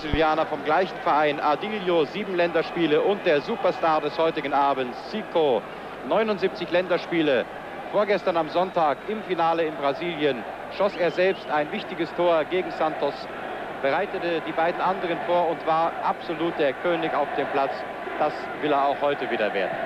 Brasilianer vom gleichen Verein, Adilio, sieben Länderspiele und der Superstar des heutigen Abends, Zico, 79 Länderspiele. Vorgestern am Sonntag im Finale in Brasilien schoss er selbst ein wichtiges Tor gegen Santos, bereitete die beiden anderen vor und war absolut der König auf dem Platz. Das will er auch heute wieder werden.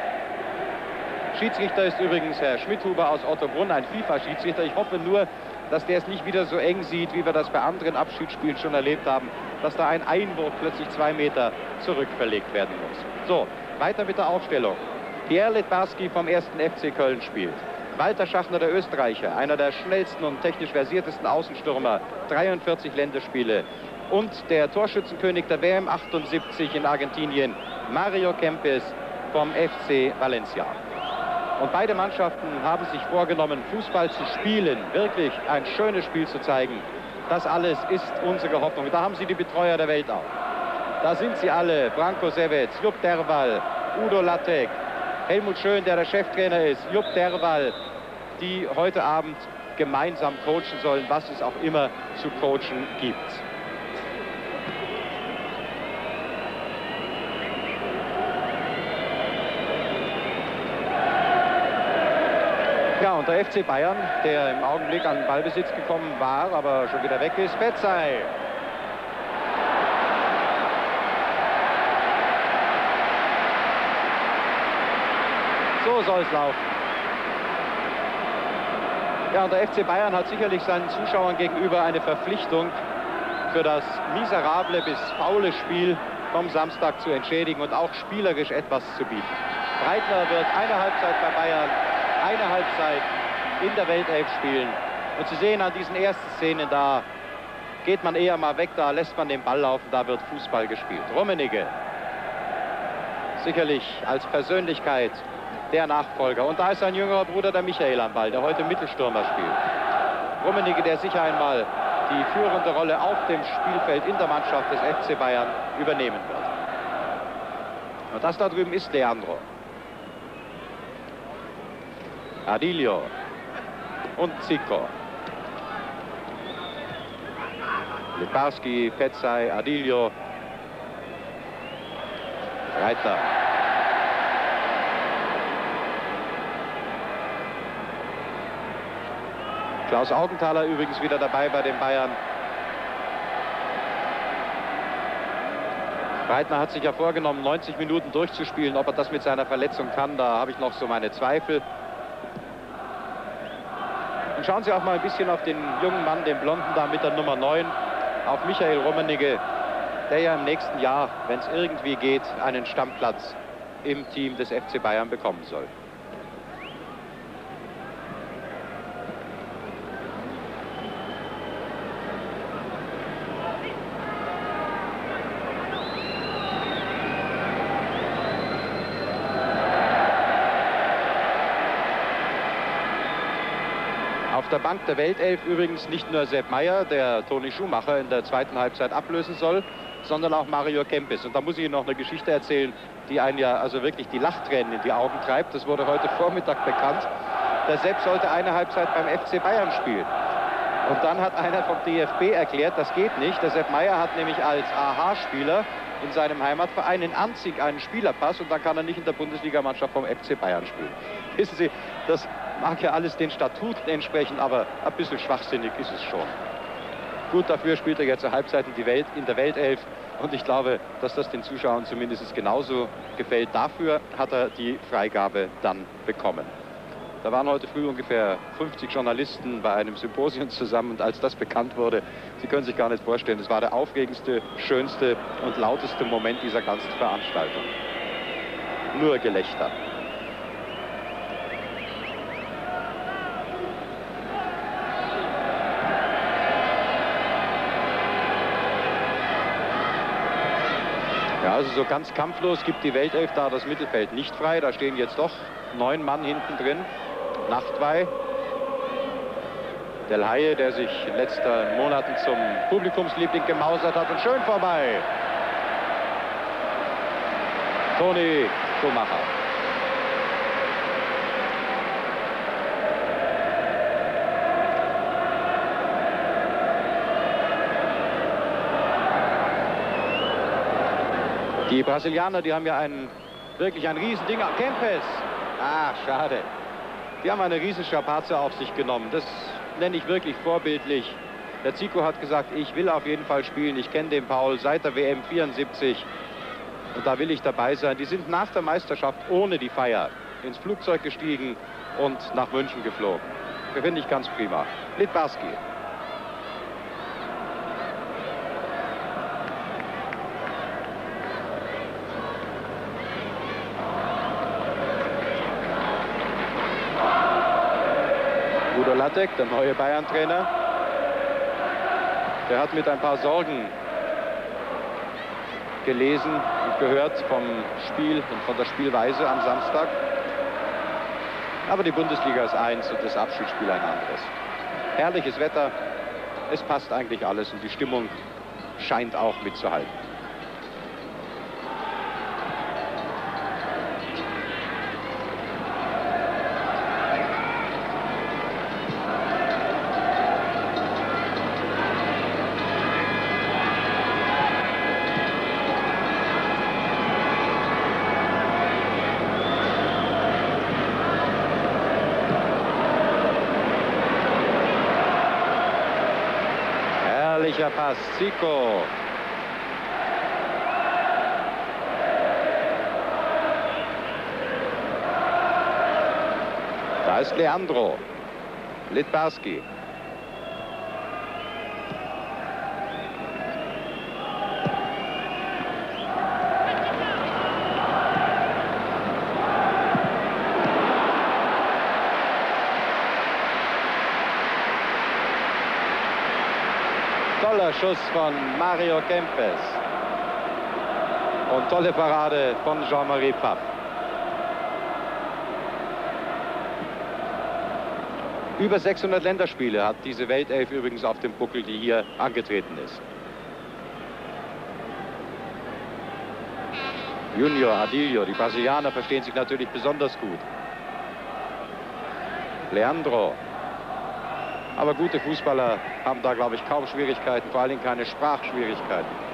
Schiedsrichter ist übrigens Herr Schmidhuber aus Ottobrunn, ein FIFA-Schiedsrichter. Ich hoffe nur, dass der es nicht wieder so eng sieht, wie wir das bei anderen Abschiedsspielen schon erlebt haben, dass da ein Einwurf plötzlich zwei Meter zurückverlegt werden muss. So, weiter mit der Aufstellung. Pierre Letbarski vom 1. FC Köln spielt. Walter Schachner, der Österreicher, einer der schnellsten und technisch versiertesten Außenstürmer, 43 Länderspiele. Und der Torschützenkönig der WM 78 in Argentinien, Mario Kempes vom FC Valencia. Und beide Mannschaften haben sich vorgenommen, Fußball zu spielen, wirklich ein schönes Spiel zu zeigen. Das alles ist unsere Hoffnung. Da haben Sie die Betreuer der Welt auch. Da sind sie alle. Branko Sevec, Jupp Derwal, Udo Lattek, Helmut Schön, der der Cheftrainer ist, Jupp Derwal, die heute Abend gemeinsam coachen sollen, was es auch immer zu coachen gibt. Ja, und der FC Bayern, der im Augenblick an Ballbesitz gekommen war, aber schon wieder weg ist, Betzai. So soll es laufen. Ja, und der FC Bayern hat sicherlich seinen Zuschauern gegenüber eine Verpflichtung für das miserable bis faule Spiel vom Samstag zu entschädigen und auch spielerisch etwas zu bieten. Breitner wird eine Halbzeit bei Bayern, eine Halbzeit in der Weltelf spielen. Und Sie sehen an diesen ersten Szenen, da geht man eher mal weg, da lässt man den Ball laufen, da wird Fußball gespielt. Rummenigge, sicherlich als Persönlichkeit der Nachfolger. Und da ist sein jüngerer Bruder, der Michael, am Ball, der heute Mittelstürmer spielt. Rummenigge, der sicher einmal die führende Rolle auf dem Spielfeld in der Mannschaft des FC Bayern übernehmen wird. Und das da drüben ist Leandro. Adilio und Zico. Liparski, Petzai, Adilio, Reiter. Klaus Augenthaler übrigens wieder dabei bei den Bayern. Breitner hat sich ja vorgenommen, 90 Minuten durchzuspielen. Ob er das mit seiner Verletzung kann, da habe ich noch so meine Zweifel. Schauen Sie auch mal ein bisschen auf den jungen Mann, den Blonden da mit der Nummer 9, auf Michael Rummenigge, der ja im nächsten Jahr, wenn es irgendwie geht, einen Stammplatz im Team des FC Bayern bekommen soll. Auf der Bank der Weltelf übrigens nicht nur Sepp Meyer, der Toni Schumacher in der zweiten Halbzeit ablösen soll, sondern auch Mario Kempis. Und da muss ich Ihnen noch eine Geschichte erzählen, die einen ja also wirklich die Lachtränen in die Augen treibt. Das wurde heute Vormittag bekannt. Der Sepp sollte eine Halbzeit beim FC Bayern spielen. Und dann hat einer vom DFB erklärt, das geht nicht. Der Sepp Meyer hat nämlich als AH-Spieler in seinem Heimatverein in Anzig einen Spielerpass und dann kann er nicht in der Bundesligamannschaft vom FC Bayern spielen. Wissen Sie, das mag ja alles den Statuten entsprechen, aber ein bisschen schwachsinnig ist es schon. Gut, dafür spielt er jetzt zur Halbzeit in, die Welt, in der Weltelf und ich glaube, dass das den Zuschauern zumindest genauso gefällt. Dafür hat er die Freigabe dann bekommen. Da waren heute früh ungefähr 50 Journalisten bei einem Symposium zusammen und als das bekannt wurde, Sie können sich gar nicht vorstellen, das war der aufregendste, schönste und lauteste Moment dieser ganzen Veranstaltung. Nur Gelächter. Also so ganz kampflos gibt die Weltelf da das Mittelfeld nicht frei. Da stehen jetzt doch neun Mann hinten drin. Nachtwey. Del Haie, der sich in den letzten Monaten zum Publikumsliebling gemausert hat. Und schön vorbei. Toni Schumacher. Die Brasilianer, die haben ja einen, wirklich ein Riesending. Kempes! Ach, schade. Die haben eine Riesenstrapaze auf sich genommen. Das nenne ich wirklich vorbildlich. Der Zico hat gesagt, ich will auf jeden Fall spielen. Ich kenne den Paul seit der WM 74. Und da will ich dabei sein. Die sind nach der Meisterschaft ohne die Feier ins Flugzeug gestiegen und nach München geflogen. Finde ich ganz prima. Litbarski. Udo Lattek, der neue Bayern-Trainer, der hat mit ein paar Sorgen gelesen und gehört vom Spiel und von der Spielweise am Samstag. Aber die Bundesliga ist eins und das Abschiedsspiel ein anderes. Herrliches Wetter, es passt eigentlich alles und die Stimmung scheint auch mitzuhalten. Herrlicher Pass, Zico. Da ist Leandro. Litbarski. Schuss von Mario Kempes. Und tolle Parade von Jean-Marie Pfaff. Über 600 Länderspiele hat diese Weltelf übrigens auf dem Buckel, die hier angetreten ist. Junior, Adilio, die Brasilianer verstehen sich natürlich besonders gut. Leandro. Aber gute Fußballer haben da, glaube ich, kaum Schwierigkeiten, vor allen Dingen keine Sprachschwierigkeiten.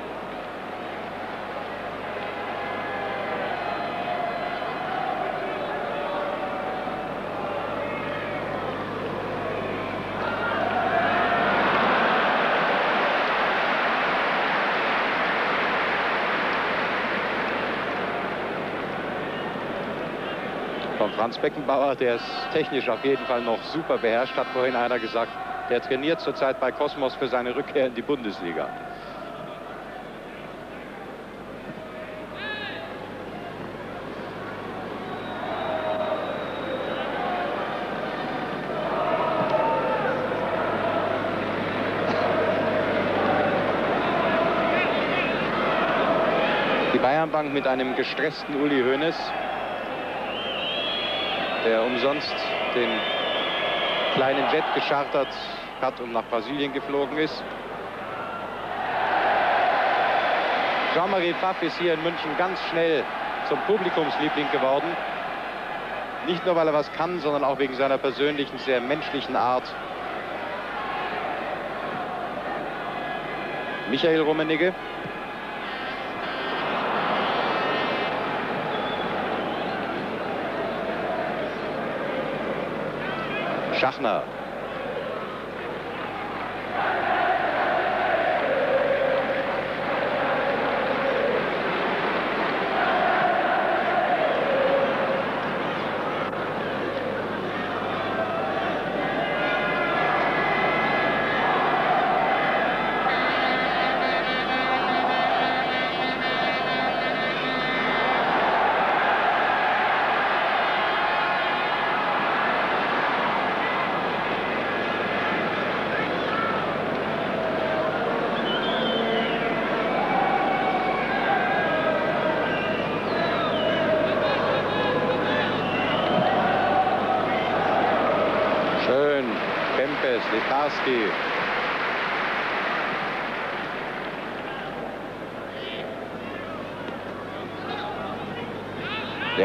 von Franz Beckenbauer, der es technisch auf jeden Fall noch super beherrscht, hat vorhin einer gesagt. Der trainiert zurzeit bei Kosmos für seine Rückkehr in die Bundesliga. Die Bayernbank mit einem gestressten Uli Hoeneß, der umsonst den kleinen Jet geschartert hat und nach Brasilien geflogen ist. Jean-Marie Pfaff ist hier in München ganz schnell zum Publikumsliebling geworden. Nicht nur, weil er was kann, sondern auch wegen seiner persönlichen, sehr menschlichen Art. Michael Rummenigge. Schachner.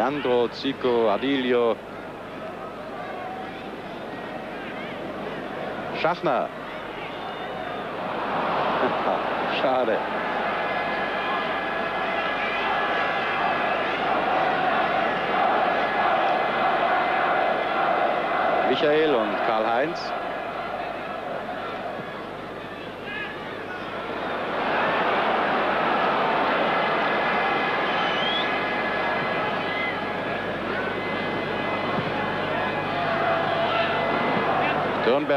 Leandro, Zico, Adilio. Schachner. Schade. Michael und Karl-Heinz.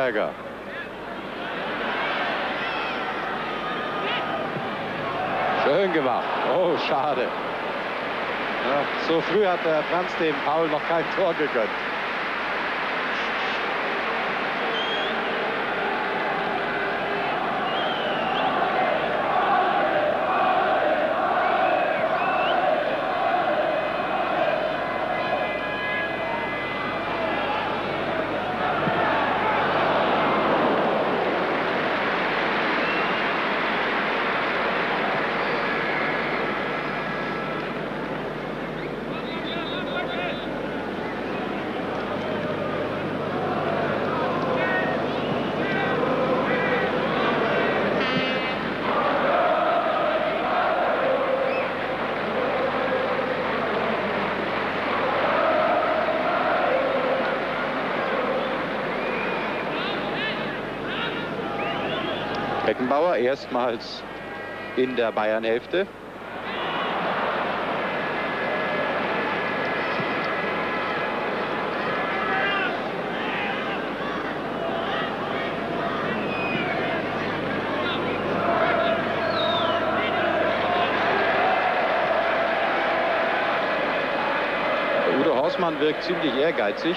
Dürnberger. Schön gemacht. Oh, schade. Ja, so früh hat der Franz dem Paul noch kein Tor gegönnt. Beckenbauer erstmals in der Bayern-Hälfte. Udo Hausmann wirkt ziemlich ehrgeizig,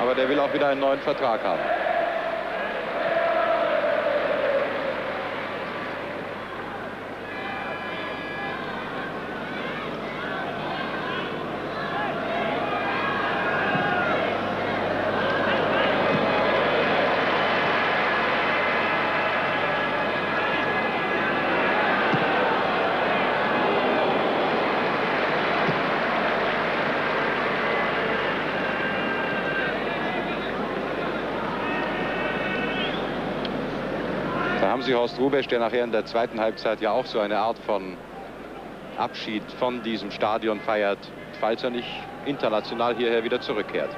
aber der will auch wieder einen neuen Vertrag haben. Haben Sie Horst Rubesch, der nachher in der zweiten Halbzeit ja auch so eine Art von Abschied von diesem Stadion feiert, falls er nicht international hierher wieder zurückkehrt.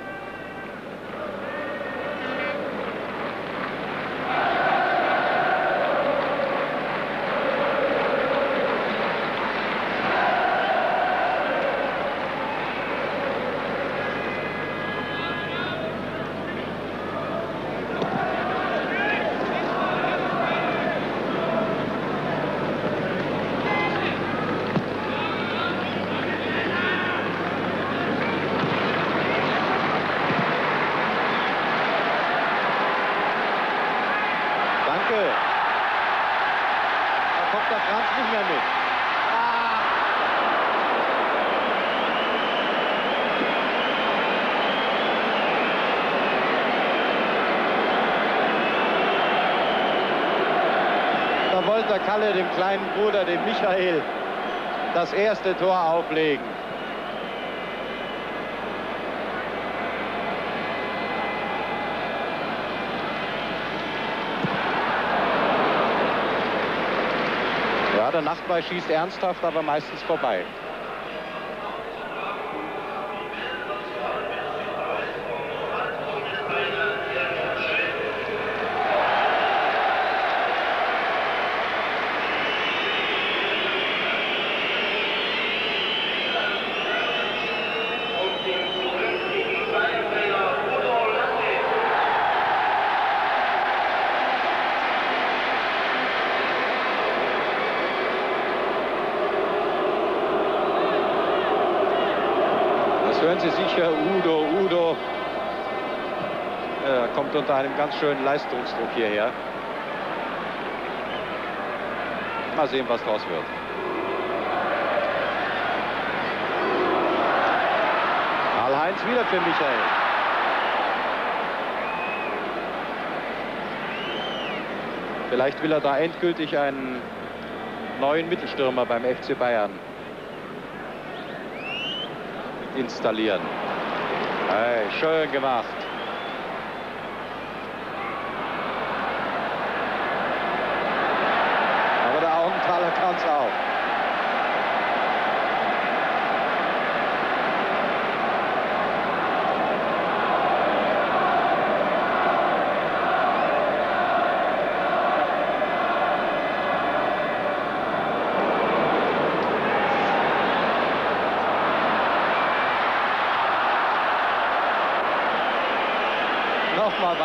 Kalle, dem kleinen Bruder, dem Michael, das erste Tor auflegen. Ja, der Nachbar schießt ernsthaft, aber meistens vorbei. Kommt unter einem ganz schönen Leistungsdruck hierher. Mal sehen, was draus wird. Karl-Heinz wieder für Michael. Vielleicht will er da endgültig einen neuen Mittelstürmer beim FC Bayern installieren. Hey, schön gemacht. Franz auch.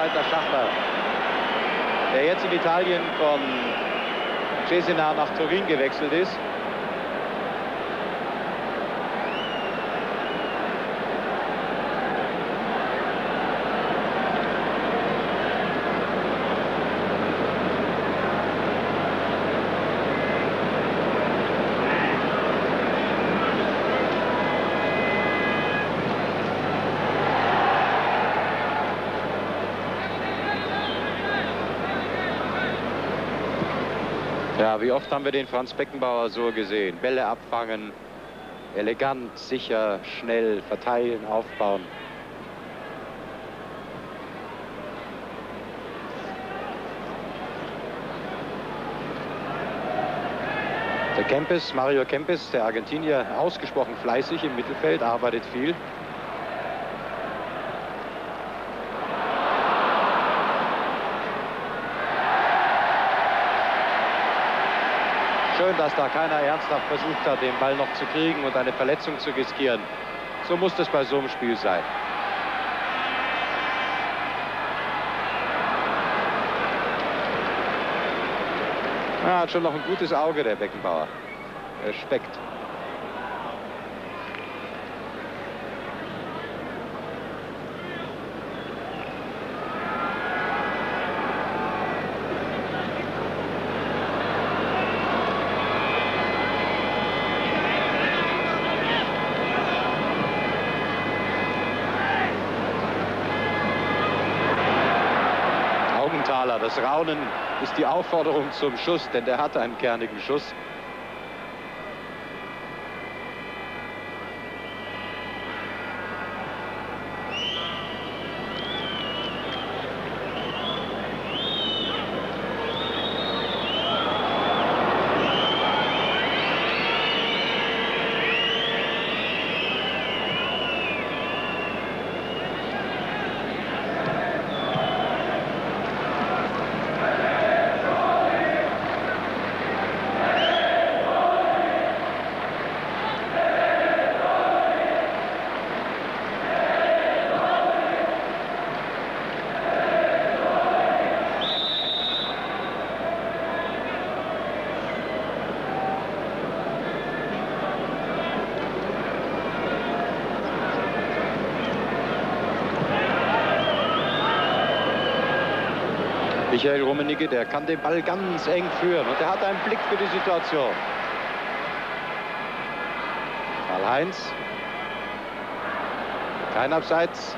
Nochmal weiter Schachler. Der jetzt in Italien von Cesena nach Turin gewechselt ist. Wie oft haben wir den Franz Beckenbauer so gesehen? Bälle abfangen, elegant, sicher, schnell, verteilen, aufbauen. Der Kempes, Mario Kempes, der Argentinier, ausgesprochen fleißig im Mittelfeld, arbeitet viel. Dass da keiner ernsthaft versucht hat, den Ball noch zu kriegen und eine Verletzung zu riskieren. So muss das bei so einem Spiel sein. Er hat schon noch ein gutes Auge, der Beckenbauer. Respekt. Das Raunen ist die Aufforderung zum Schuss, denn der hatte einen kernigen Schuss. Michael Rummenigge, der kann den Ball ganz eng führen und er hat einen Blick für die Situation. Karl-Heinz. Kein Abseits.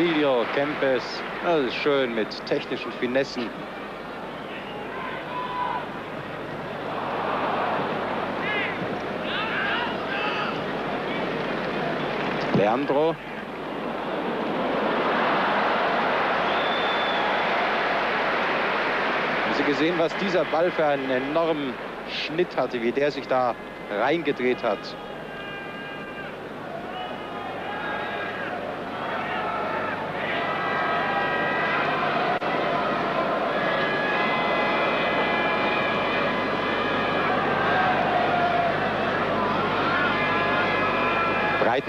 Adilio, Kempes, das ist schön mit technischen Finessen. Leandro. Haben Sie gesehen, was dieser Ball für einen enormen Schnitt hatte, wie der sich da reingedreht hat.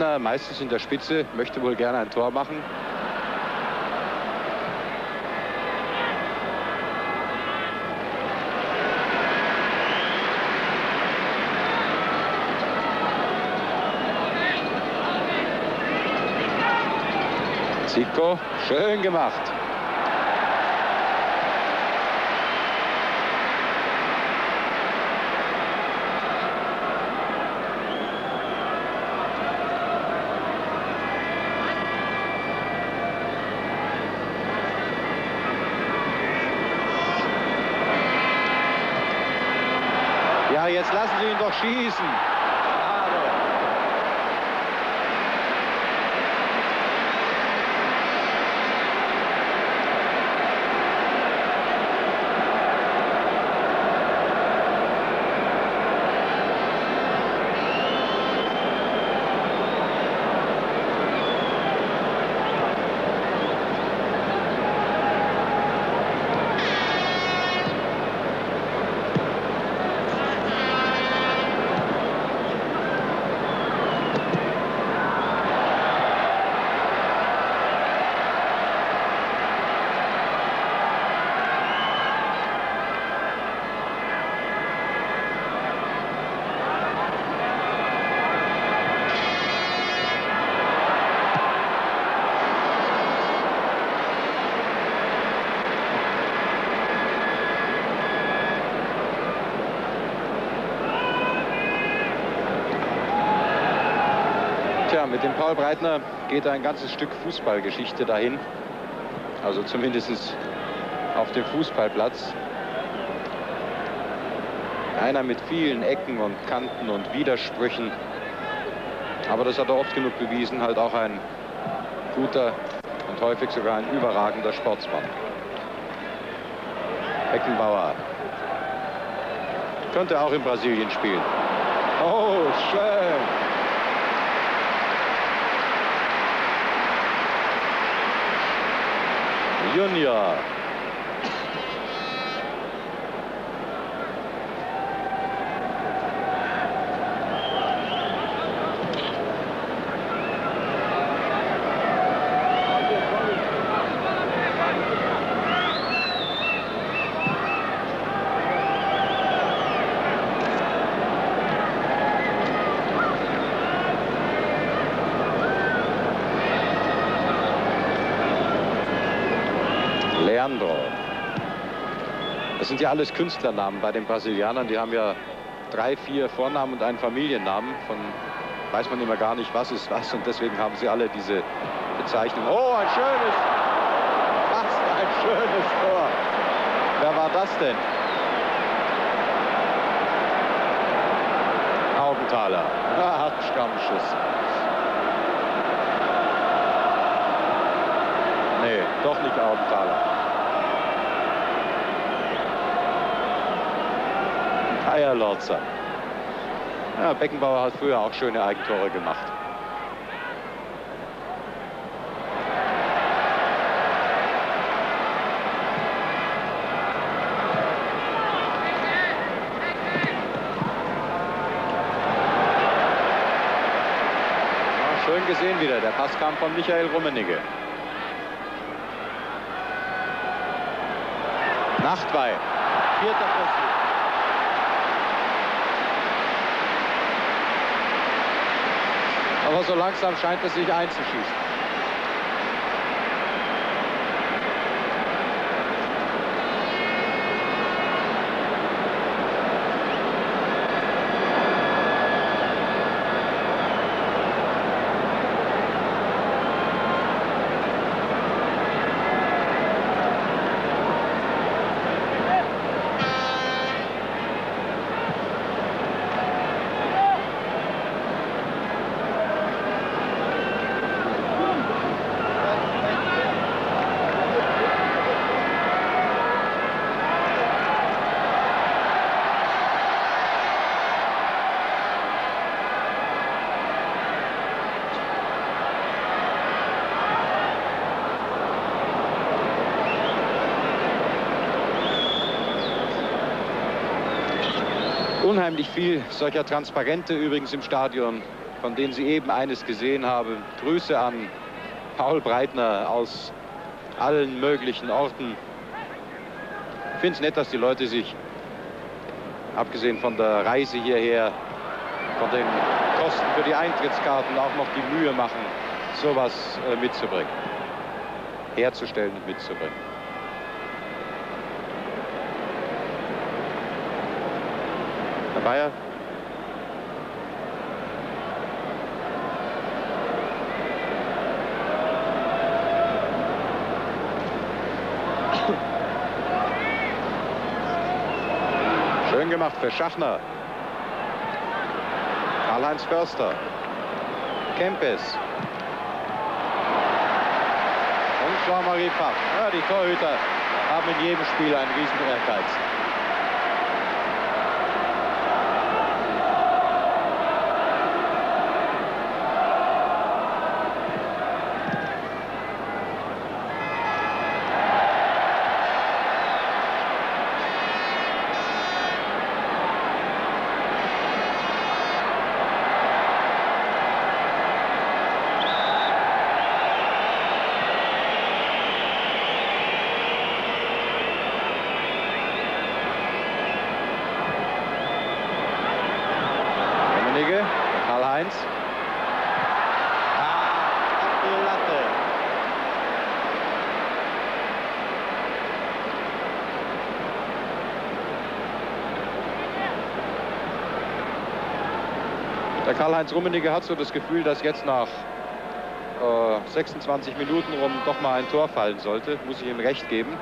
Breitner meistens in der Spitze, möchte wohl gerne ein Tor machen. Zico, schön gemacht. Schießen. Paul Breitner geht ein ganzes Stück Fußballgeschichte dahin. Also zumindest auf dem Fußballplatz. Einer mit vielen Ecken und Kanten und Widersprüchen. Aber das hat er oft genug bewiesen, halt auch ein guter und häufig sogar ein überragender Sportsmann. Beckenbauer könnte auch in Brasilien spielen. Oh, schön. Junior. Ja alles Künstlernamen bei den Brasilianern. Die haben ja drei, vier Vornamen und einen Familiennamen. Von weiß man immer gar nicht, was ist was. Und deswegen haben sie alle diese Bezeichnung. Oh, ein schönes, was ein schönes Tor. Wer war das denn? Augenthaler. Stammschuss. Nee, doch nicht Augenthaler. Eierlorzer. Ja, Beckenbauer hat früher auch schöne Eigentore gemacht. Schön gesehen wieder. Der Pass kam von Michael Rummenigge. Nachtwey. Vierter Versuch. Aber so langsam scheint es sich einzuschießen. Unheimlich viel solcher Transparente übrigens im Stadion. von denen Sie eben eines gesehen haben. Grüße an Paul Breitner aus allen möglichen Orten. Ich finde es nett, dass die Leute sich, abgesehen von der Reise hierher, von den Kosten für die Eintrittskarten auch noch die Mühe machen, sowas äh, mitzubringen, herzustellen und mitzubringen. Bayer, Schön gemacht für Schachner. Karl-Heinz Förster. Kempes. Und Jean-Marie Pfaff. Ja, die Torhüter haben in jedem Spiel einen riesen Ehrgeiz. Rummenigge, Karl-Heinz. Ah, ab die Latte. Der Karl-Heinz Rummenigge hat so das Gefühl, dass jetzt nach äh, 26 Minuten rum doch mal ein Tor fallen sollte. Muss ich ihm recht geben.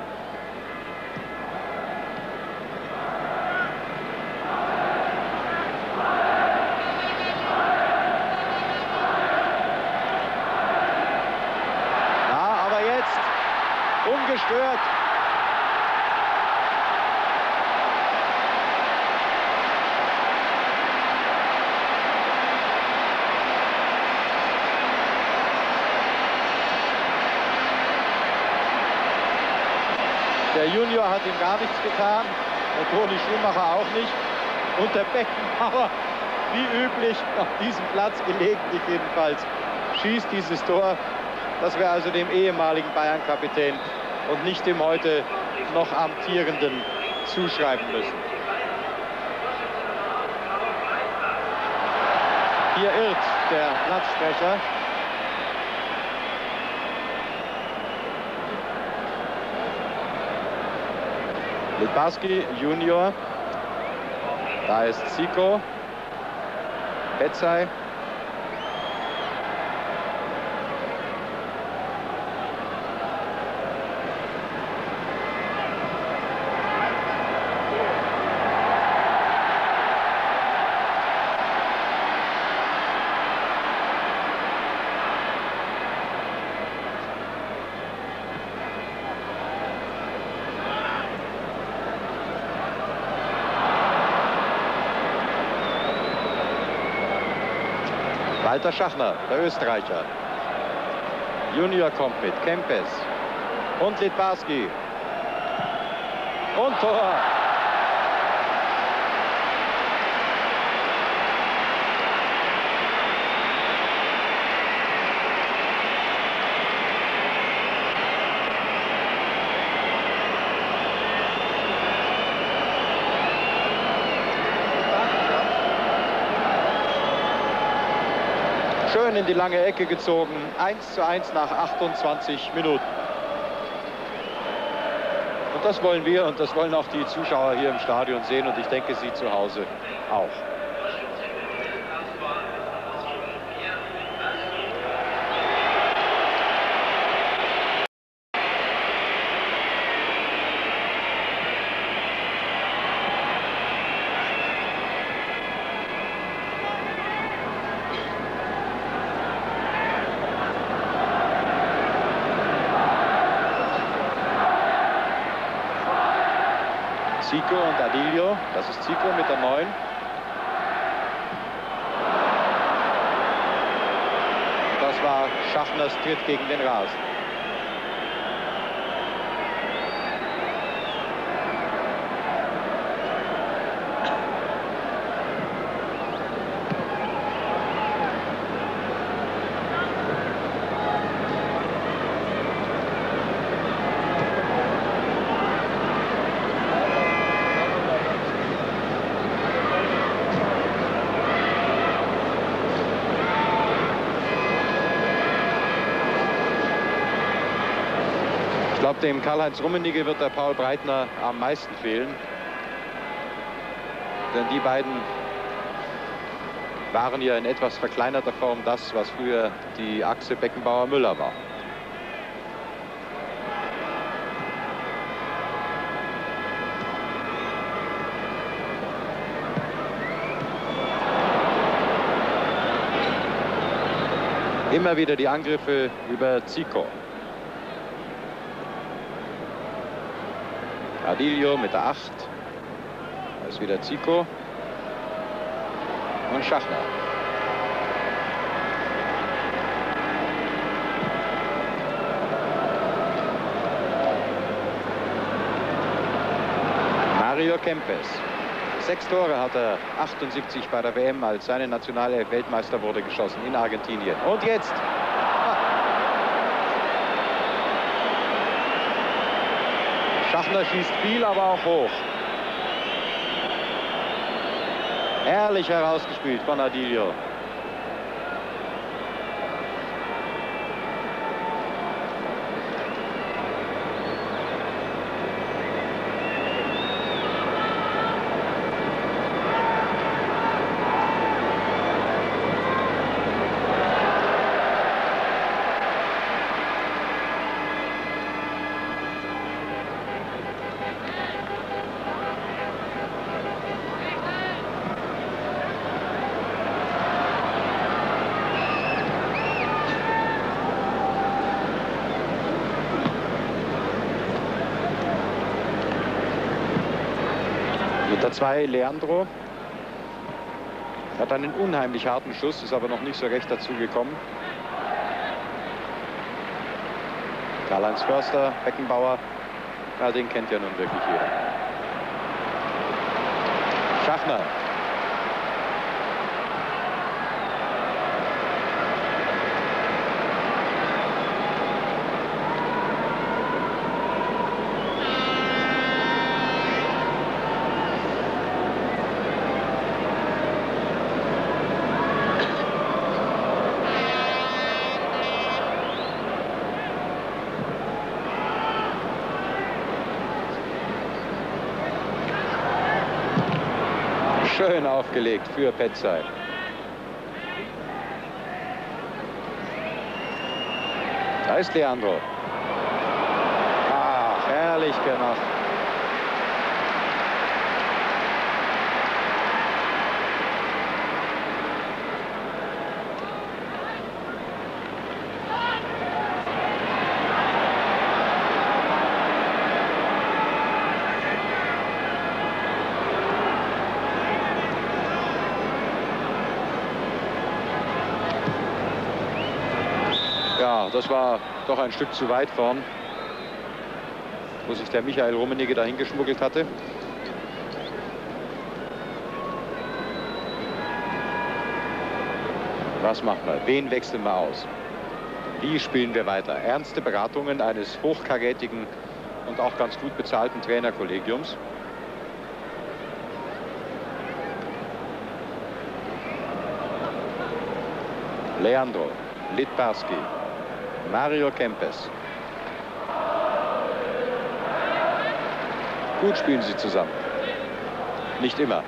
Na, aber jetzt ungestört. Der Junior hat ihm gar nichts getan, der Toni Schumacher auch nicht. Und der Beckenbauer, wie üblich, auf diesem Platz gelegentlich jedenfalls, schießt dieses Tor. Das wir also dem ehemaligen Bayern-Kapitän und nicht dem heute noch amtierenden zuschreiben müssen. Hier irrt der Platzsprecher. Littbarski Junior. Da ist Zico. Betzai. Walter Schachner, der Österreicher. Junior kommt mit, Kempes und Litbarski. Und Tor. Schön in die lange Ecke gezogen. 1 zu 1 nach 28 Minuten. Und das wollen wir und das wollen auch die Zuschauer hier im Stadion sehen und ich denke, Sie zu Hause auch. Gegen den Rasen. Dem Karl-Heinz Rummenigge wird der Paul Breitner am meisten fehlen. Denn die beiden waren ja in etwas verkleinerter Form das, was früher die Achse Beckenbauer-Müller war. Immer wieder die Angriffe über Zico. Adilio mit der 8. Da ist wieder Zico. Und Schachner. Mario Kempes. Sechs Tore hat er 78 bei der WM, als seine nationale Weltmeister wurde geschossen in Argentinien. Und jetzt Schachner schießt viel, aber auch hoch. Herrlich herausgespielt von Adilio. Unter zwei Leandro. Hat einen unheimlich harten Schuss, ist aber noch nicht so recht dazu gekommen. Karl-Heinz Förster, Beckenbauer. Ja, den kennt ja nun wirklich jeder. Schachner. Schön aufgelegt für Petzai. Da ist Leandro. Ah, herrlich gemacht. Ja, das war doch ein Stück zu weit vorn, wo sich der Michael Rummenigge dahin geschmuggelt hatte. Was machen wir? Wen wechseln wir aus? Wie spielen wir weiter? Ernste Beratungen eines hochkarätigen und auch ganz gut bezahlten Trainerkollegiums. Leandro, Litbarski, Mario Kempes. Gut spielen sie zusammen. Nicht immer.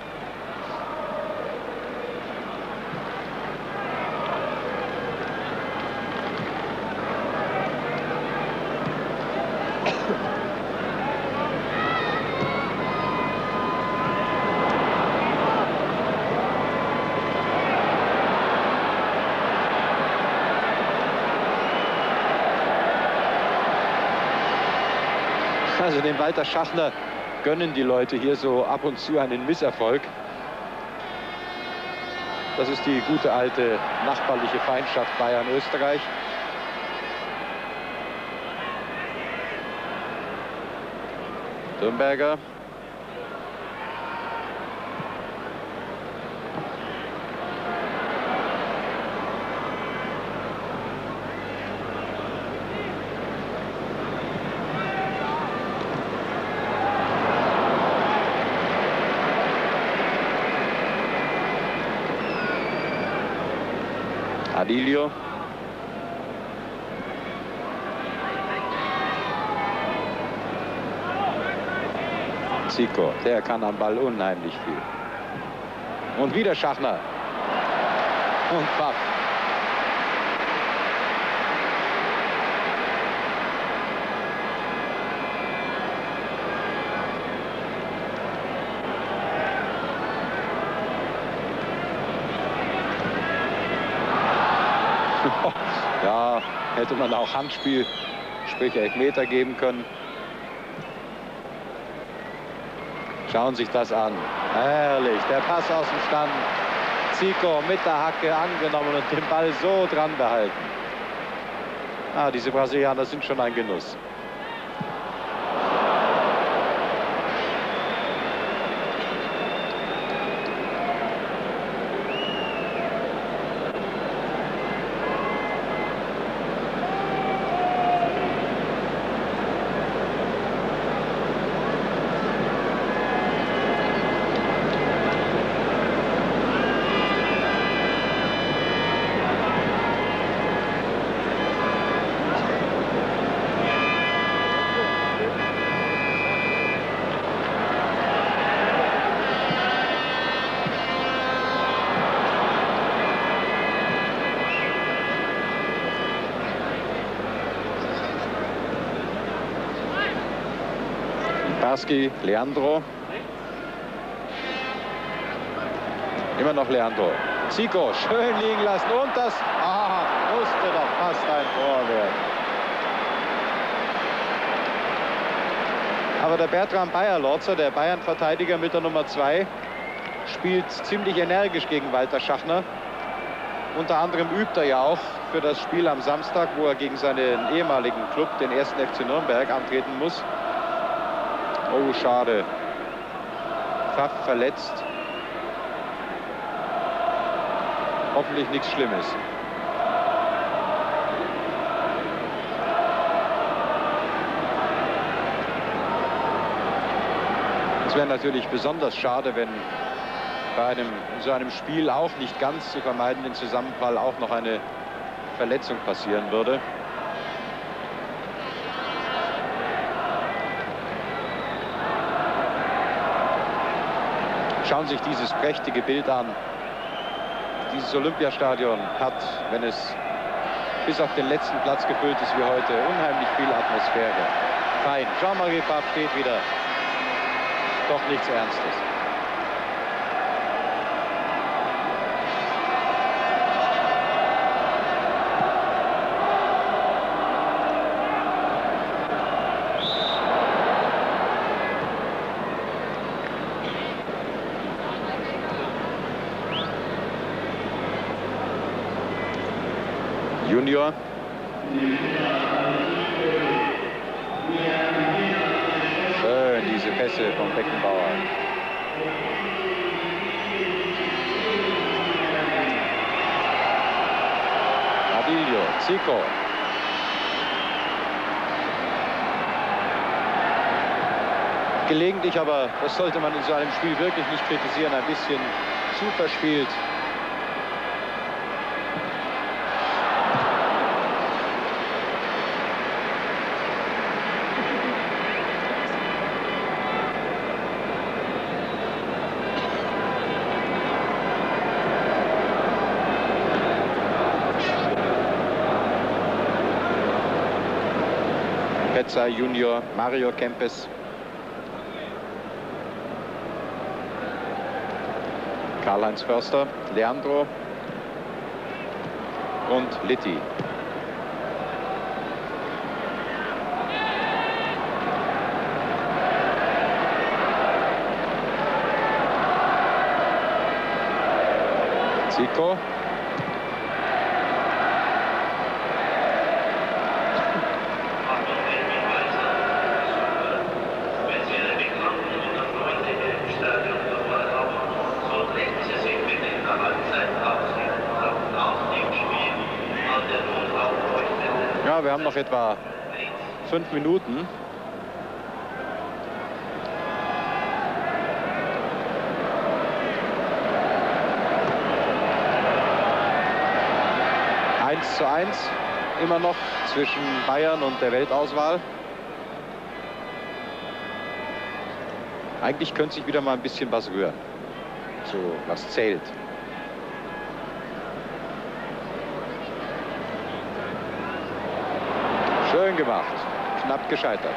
Also dem Walter Schachner gönnen die Leute hier so ab und zu einen Misserfolg. Das ist die gute alte nachbarliche Feindschaft Bayern-Österreich. Dürnberger. Dilio. Zico, der kann am Ball unheimlich viel. Und wieder Schachner. Und Pfaff. Hätte man auch Handspiel, sprich Elfmeter geben können. Schauen sich das an. Herrlich, der Pass aus dem Stand. Zico mit der Hacke angenommen und den Ball so dran behalten. Ah, diese Brasilianer sind schon ein Genuss. Tarski, Leandro. Immer noch Leandro. Zico, schön liegen lassen. Und das ah, musste doch fast ein Tor werden. Aber der Bertram Bayer-Lorzer, der Bayern-Verteidiger mit der Nummer 2, spielt ziemlich energisch gegen Walter Schachner. Unter anderem übt er ja auch für das Spiel am Samstag, wo er gegen seinen ehemaligen Club, den 1. FC Nürnberg, antreten muss. Oh, schade. Pfaff verletzt. Hoffentlich nichts Schlimmes. Es wäre natürlich besonders schade, wenn bei einem, so einem Spiel auch nicht ganz zu vermeidenden Zusammenfall auch noch eine Verletzung passieren würde. Schauen sich dieses prächtige Bild an. Dieses Olympiastadion hat, wenn es bis auf den letzten Platz gefüllt ist wie heute, unheimlich viel Atmosphäre. Fein. Jean-Marie Pfaff steht wieder. Doch nichts Ernstes. Junior. Schön, diese Pässe vom Beckenbauer. Abilio, Zico. Gelegentlich, aber das sollte man in so einem Spiel wirklich nicht kritisieren, ein bisschen zu verspielt. Junior, Mario Kempes. Karl-Heinz Förster, Leandro und Litti. Zico. Ja, wir haben noch etwa fünf Minuten. Eins zu eins immer noch zwischen Bayern und der Weltauswahl. Eigentlich könnte sich wieder mal ein bisschen was rühren. So, was zählt. Schön gemacht. Knapp gescheitert.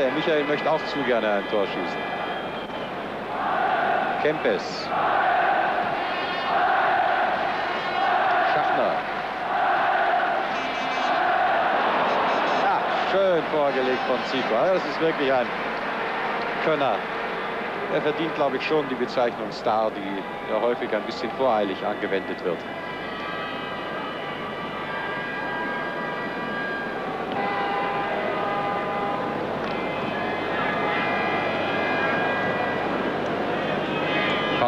der Michael möchte auch zu gerne ein Tor schießen. Kempes. Schachner. Ja, schön vorgelegt von Zico. Das ist wirklich ein Könner. Er verdient, glaube ich, schon die Bezeichnung Star, die ja häufig ein bisschen voreilig angewendet wird.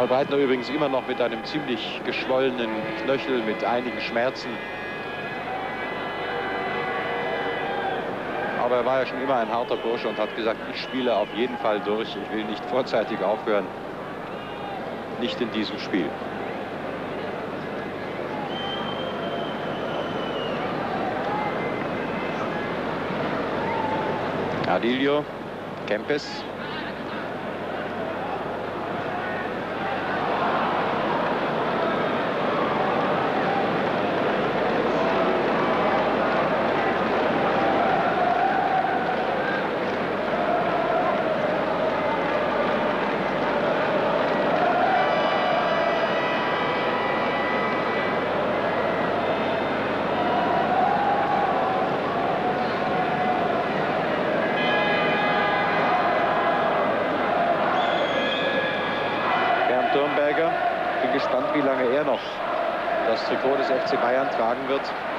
Karl Breitner übrigens immer noch mit einem ziemlich geschwollenen Knöchel, mit einigen Schmerzen. Aber er war ja schon immer ein harter Bursche und hat gesagt, ich spiele auf jeden Fall durch. Ich will nicht vorzeitig aufhören. Nicht in diesem Spiel. Adilio, Kempes,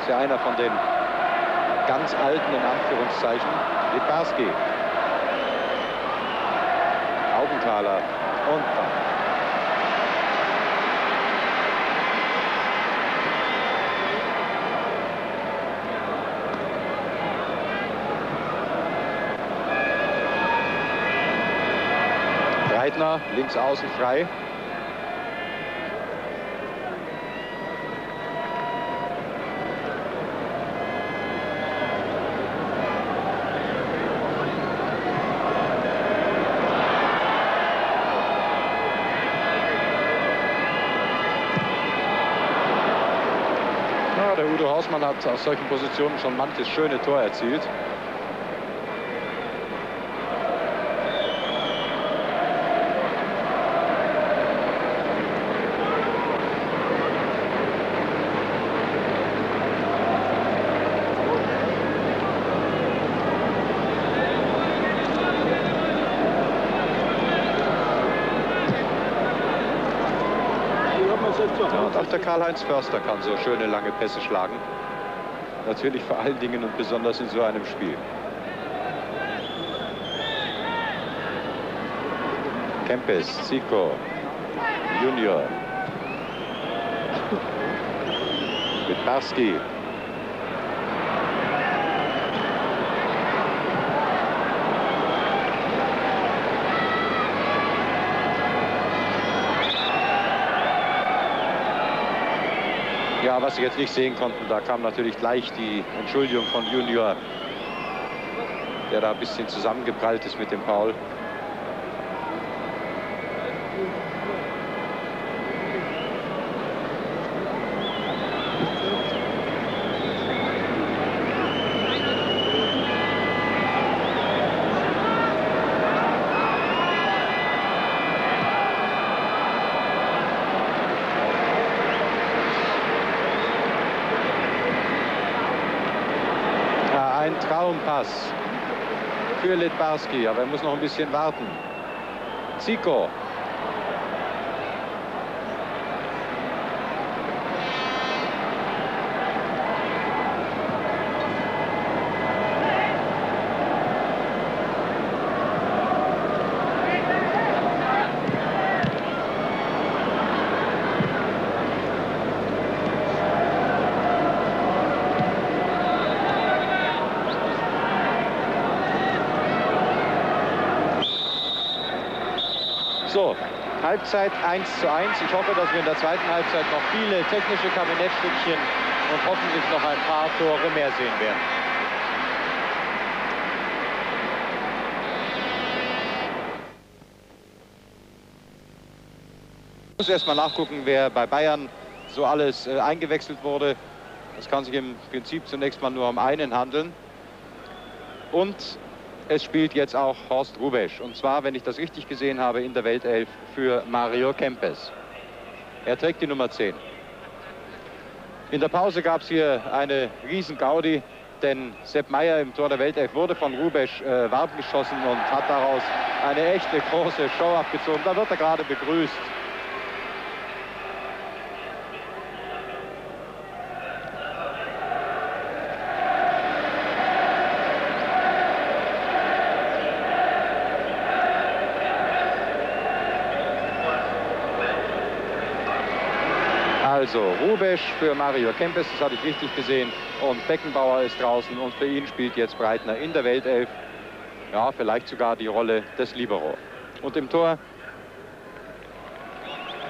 ist ja einer von den ganz alten, in Anführungszeichen, Liparski. Augenthaler und Breitner links außen frei. Hausmann hat aus solchen Positionen schon manches schöne Tor erzielt. der Karl-Heinz Förster kann so schöne lange Pässe schlagen. Natürlich vor allen Dingen und besonders in so einem Spiel. Kempes, Zico, Junior. Bitbarski. Ja, was Sie jetzt nicht sehen konnten, da kam natürlich gleich die Entschuldigung von Junior, der da ein bisschen zusammengeprallt ist mit dem Paul. Für Litbarski, aber er muss noch ein bisschen warten. Zico. So, Halbzeit 1 zu 1. Ich hoffe, dass wir in der zweiten Halbzeit noch viele technische Kabinettstückchen und hoffentlich noch ein paar Tore mehr sehen werden. Ich muss erst mal nachgucken, wer bei Bayern so alles äh, eingewechselt wurde. Es kann sich im Prinzip zunächst mal nur um einen handeln. Und es spielt jetzt auch Horst Rubesch. Und zwar, wenn ich das richtig gesehen habe, in der Weltelf für Mario Kempes. Er trägt die Nummer 10. In der Pause gab es hier eine riesen Gaudi, denn Sepp Meyer im Tor der Weltelf wurde von Rubesch äh, warm geschossen und hat daraus eine echte große Show abgezogen. Da wird er gerade begrüßt. Rubesch für Mario Kempes, das hatte ich richtig gesehen. Und Beckenbauer ist draußen und für ihn spielt jetzt Breitner in der Weltelf. Ja, vielleicht sogar die Rolle des Libero. Und im Tor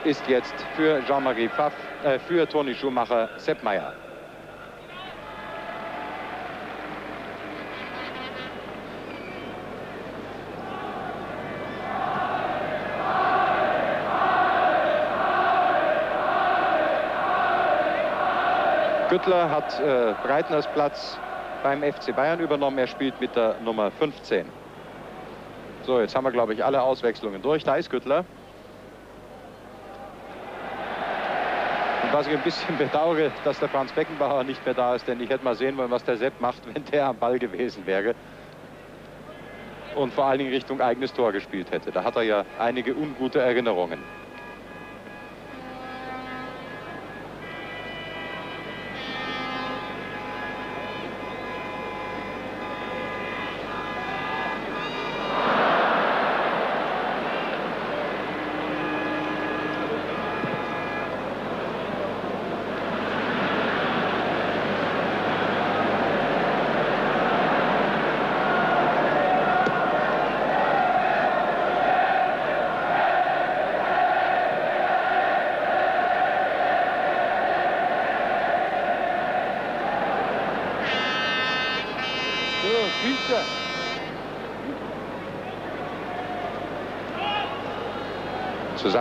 ist jetzt für Jean-Marie Pfaff, äh, für Toni Schumacher Sepp Meyer. Güttler hat äh, Breitners Platz beim FC Bayern übernommen. Er spielt mit der Nummer 15. So, jetzt haben wir, glaube ich, alle Auswechslungen durch. Da ist Güttler. Und was ich ein bisschen bedauere, dass der Franz Beckenbauer nicht mehr da ist, denn ich hätte mal sehen wollen, was der Sepp macht, wenn der am Ball gewesen wäre. Und vor allen Dingen Richtung eigenes Tor gespielt hätte. Da hat er ja einige ungute Erinnerungen.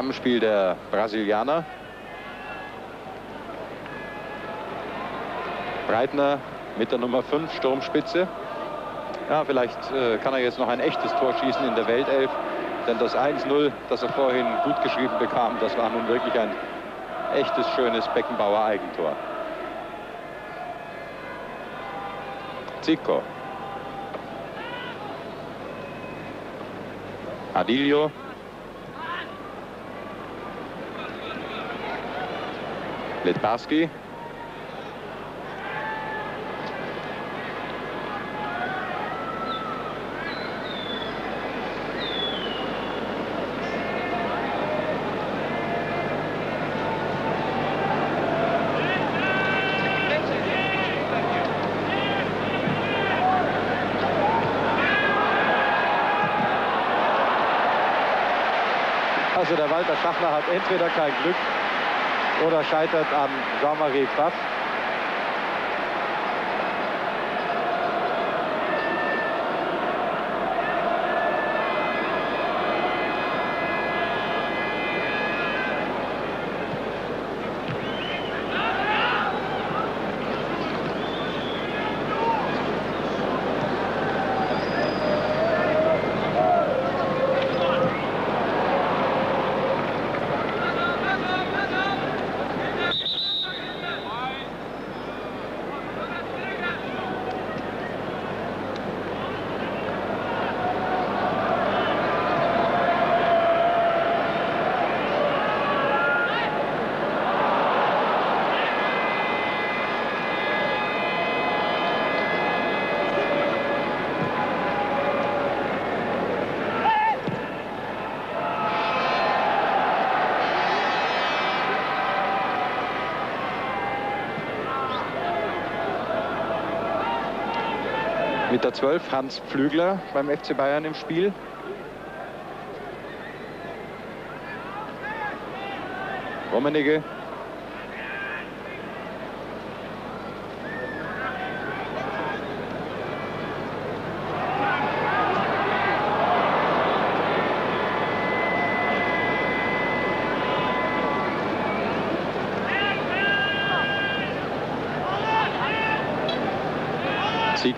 Zusammenspiel der Brasilianer. Breitner mit der Nummer 5 Sturmspitze. Ja, vielleicht äh, kann er jetzt noch ein echtes Tor schießen in der Weltelf. Denn das 1-0, das er vorhin gut geschrieben bekam, das war nun wirklich ein echtes, schönes Beckenbauer Eigentor. Zico. Adilio. Litbarski. Also der Walter Schachler hat entweder kein Glück oder scheitert an Jean-Marie Pfaff. Meter zwölf Hans Pflügler beim FC Bayern im Spiel. Rummenigge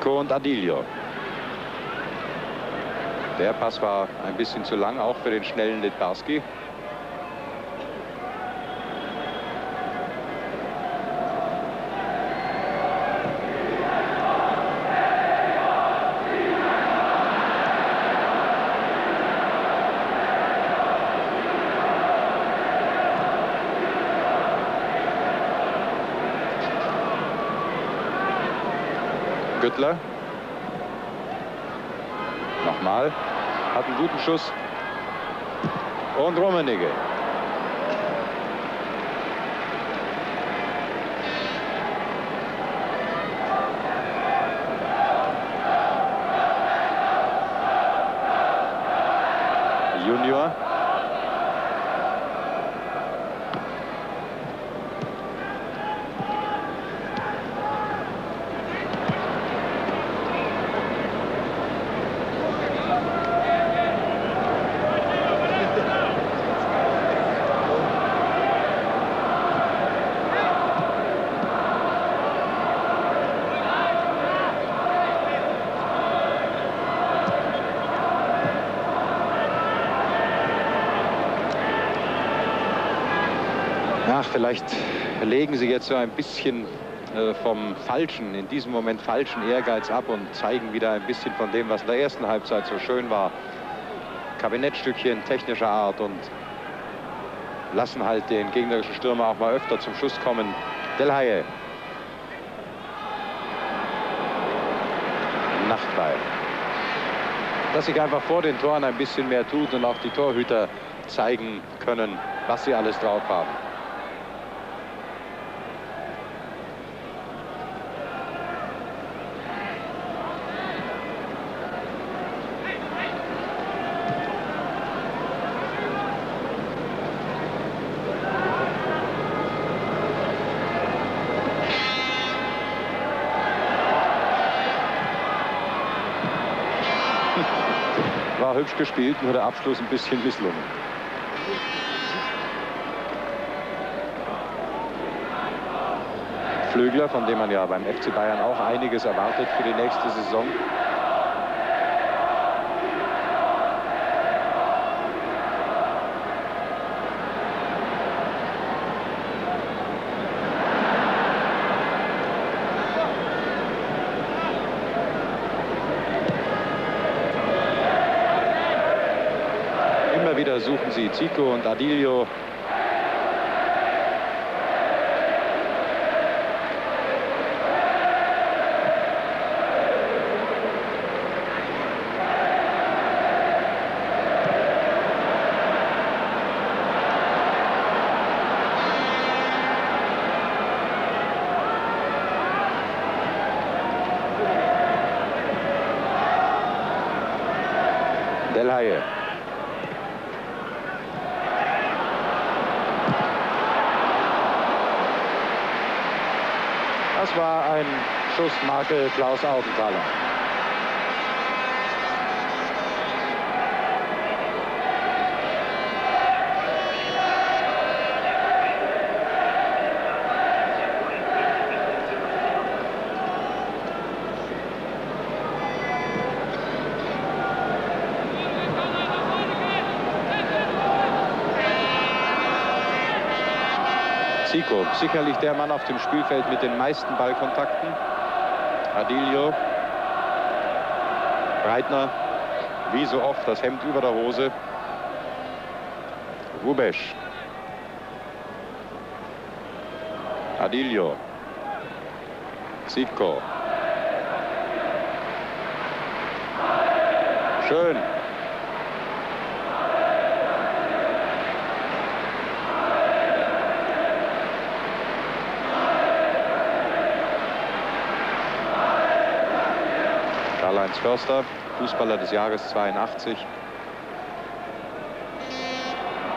Zico und Adilio. Der Pass war ein bisschen zu lang, auch für den schnellen Litbarski. Güttler. Nochmal. Hat einen guten Schuss. Und Rummenigge. Junior. Ach, vielleicht legen sie jetzt so ein bisschen äh, vom falschen, in diesem Moment falschen Ehrgeiz ab und zeigen wieder ein bisschen von dem, was in der ersten Halbzeit so schön war. Kabinettstückchen technischer Art und lassen halt den gegnerischen Stürmer auch mal öfter zum Schuss kommen. Del Haye. Nachtball. Dass sich einfach vor den Toren ein bisschen mehr tut und auch die Torhüter zeigen können, was sie alles drauf haben. Hübsch gespielt, nur der Abschluss ein bisschen misslungen. Flügler, von dem man ja beim FC Bayern auch einiges erwartet für die nächste Saison. Immer wieder suchen sie Zico und Adilio. Del Haye. Das war ein Schuss Marke Klaus Augenthaler. Zico, sicherlich der Mann auf dem Spielfeld mit den meisten Ballkontakten. Adilio. Breitner, wie so oft, das Hemd über der Hose. Rubesch. Adilio. Zico. Schön. Karl-Heinz Förster, Fußballer des Jahres 82.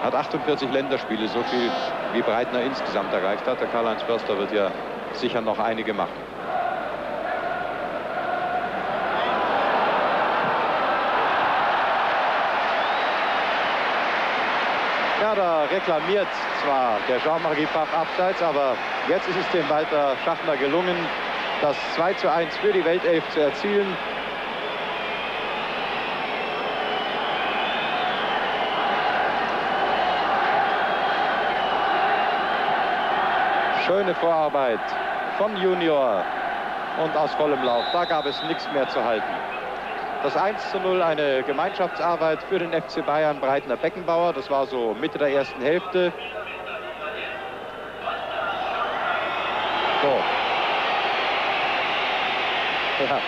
Hat 48 Länderspiele, so viel wie Breitner insgesamt erreicht hat. Der Karl-Heinz Förster wird ja sicher noch einige machen. Ja, da reklamiert zwar der Jean-Marie Pfaff abseits, aber jetzt ist es dem Walter Schachner gelungen, das 2 zu 1 für die Weltelf zu erzielen. Schöne Vorarbeit von Junior und aus vollem Lauf. Da gab es nichts mehr zu halten. Das 1 zu 0 eine Gemeinschaftsarbeit für den FC Bayern Breitner Beckenbauer. Das war so Mitte der ersten Hälfte. So. Ja.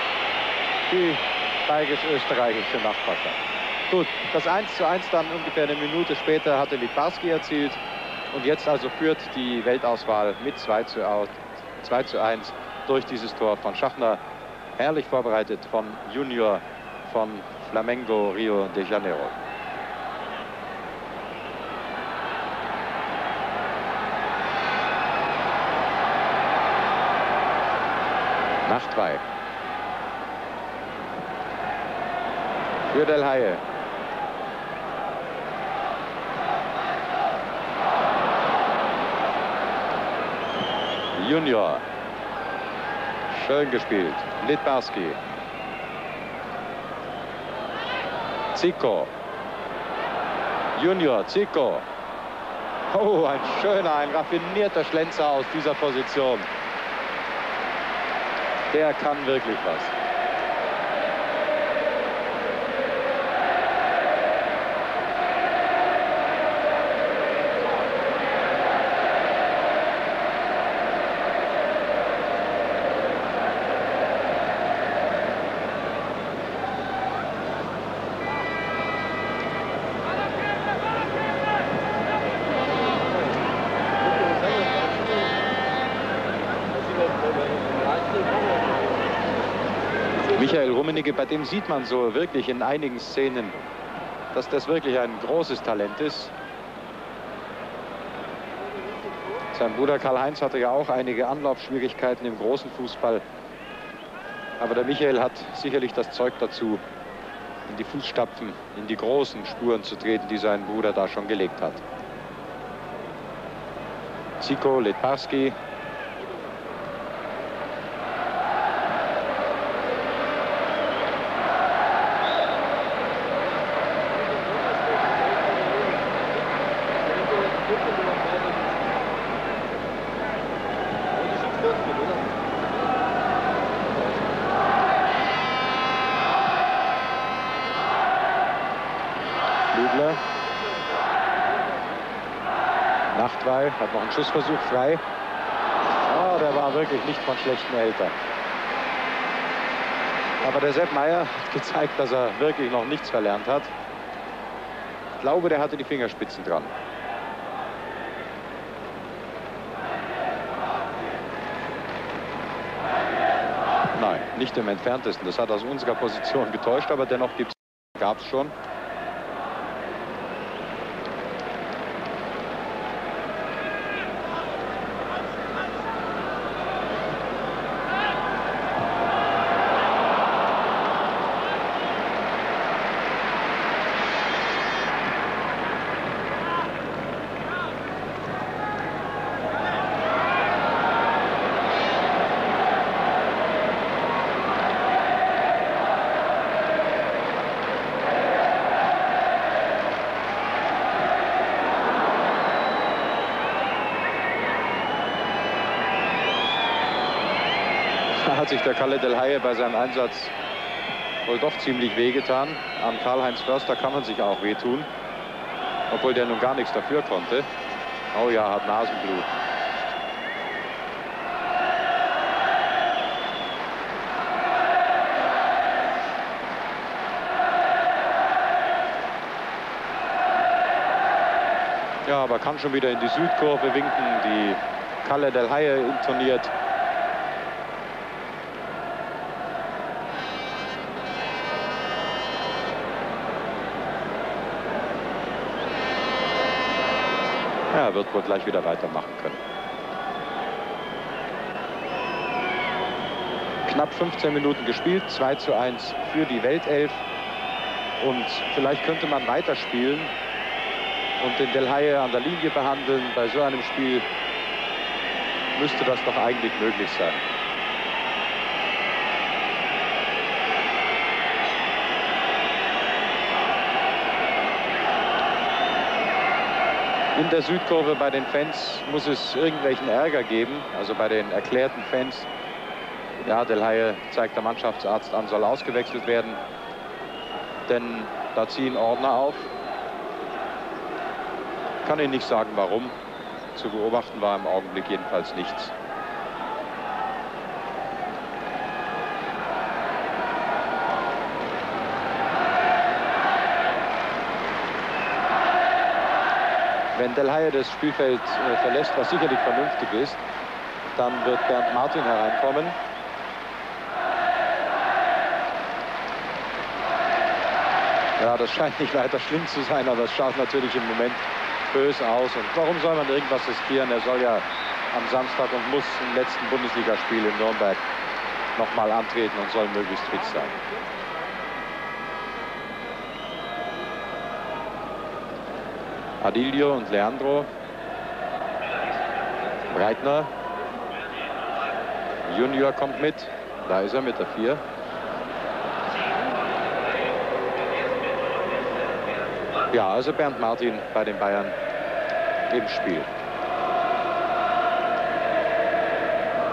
Die bayerisch-österreichische Nachbarschaft. Gut, das 1 zu 1 dann ungefähr eine Minute später hatte Litbarski erzielt. Und jetzt also führt die Weltauswahl mit 2 zu, 2 zu 1 durch dieses Tor von Schachner. Herrlich vorbereitet von Junior von Flamengo Rio de Janeiro. Nach zwei. Für Del Haie. Junior. Schön gespielt. Litbarski. Zico. Junior, Zico. Oh, ein schöner, ein raffinierter Schlenzer aus dieser Position. Der kann wirklich was. Rummenigge, bei dem sieht man so wirklich in einigen Szenen, dass das wirklich ein großes Talent ist. Sein Bruder Karl-Heinz hatte ja auch einige Anlaufschwierigkeiten im großen Fußball. Aber der Michael hat sicherlich das Zeug dazu, in die Fußstapfen, in die großen Spuren zu treten, die sein Bruder da schon gelegt hat. Zico, Letbarski, Hat noch einen Schussversuch frei. Oh, der war wirklich nicht von schlechten Eltern. Aber der Sepp Meier hat gezeigt, dass er wirklich noch nichts verlernt hat. Ich glaube, der hatte die Fingerspitzen dran. Nein, nicht im entferntesten. Das hat aus unserer Position getäuscht, aber dennoch gab es schon. Sich der Kalle Del Haie bei seinem Einsatz wohl doch ziemlich wehgetan. Am Karl-Heinz Förster kann man sich auch wehtun, obwohl der nun gar nichts dafür konnte. Oh ja, hat Nasenblut. Ja, aber kann schon wieder in die Südkurve winken. Die Kalle Del Haie intoniert. Er wird wohl gleich wieder weitermachen können. Knapp 15 Minuten gespielt, 2 zu 1 für die Weltelf. Und vielleicht könnte man weiterspielen und den Del Haie an der Linie behandeln. Bei so einem Spiel müsste das doch eigentlich möglich sein. In der Südkurve bei den Fans muss es irgendwelchen Ärger geben, also bei den erklärten Fans. Ja, Del Haie zeigt der Mannschaftsarzt an, soll ausgewechselt werden, denn da ziehen Ordner auf. Kann Ihnen nicht sagen, warum. Zu beobachten war im Augenblick jedenfalls nichts. Wenn Del Haie das Spielfeld äh, verlässt, was sicherlich vernünftig ist, dann wird Bernd Martin hereinkommen. Ja, das scheint nicht weiter schlimm zu sein, aber es schaut natürlich im Moment böse aus. Und warum soll man irgendwas riskieren? Er soll ja am Samstag und muss im letzten Bundesligaspiel in Nürnberg nochmal antreten und soll möglichst fit sein. Adilio und Leandro. Breitner. Junior kommt mit. Da ist er mit der 4. Ja, also Bernd Martin bei den Bayern im Spiel.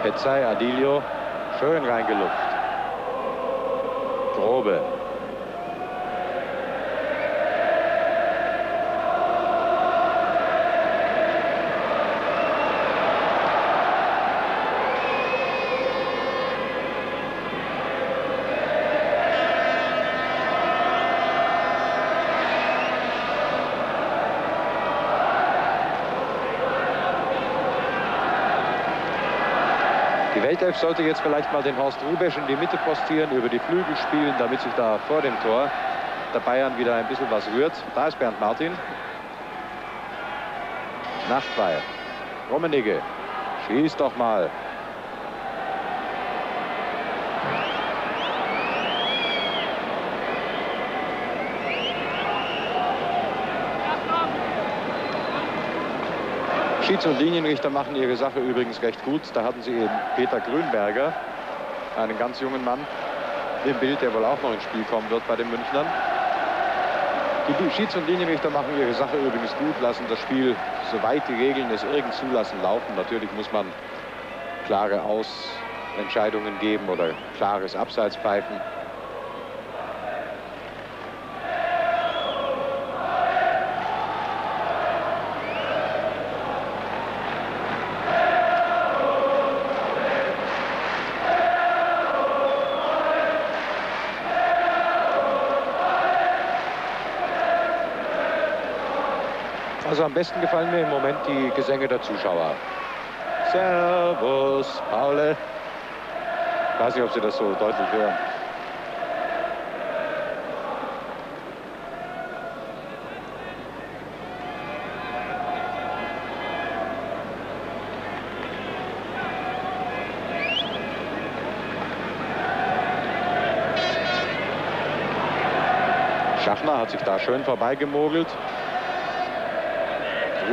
Petzai, Adilio, schön reingelupft. Grobe, Weltelf sollte jetzt vielleicht mal den Horst Rubesch in die Mitte postieren, über die Flügel spielen, damit sich da vor dem Tor der Bayern wieder ein bisschen was rührt. Da ist Bernd Martin. Nachtweil. Rummenigge. Schießt doch mal. Schieds- und Linienrichter machen ihre Sache übrigens recht gut. Da hatten sie eben Peter Grünberger, einen ganz jungen Mann, im Bild, der wohl auch noch ins Spiel kommen wird bei den Münchnern. Die Schieds- und Linienrichter machen ihre Sache übrigens gut, lassen das Spiel, soweit die Regeln es irgend zulassen, laufen. Natürlich muss man klare Ausentscheidungen geben oder klares Abseits pfeifen. Am besten gefallen mir im Moment die Gesänge der Zuschauer. Servus, Paule. Ich weiß nicht, ob Sie das so deutlich hören. Schachner hat sich da schön vorbeigemogelt.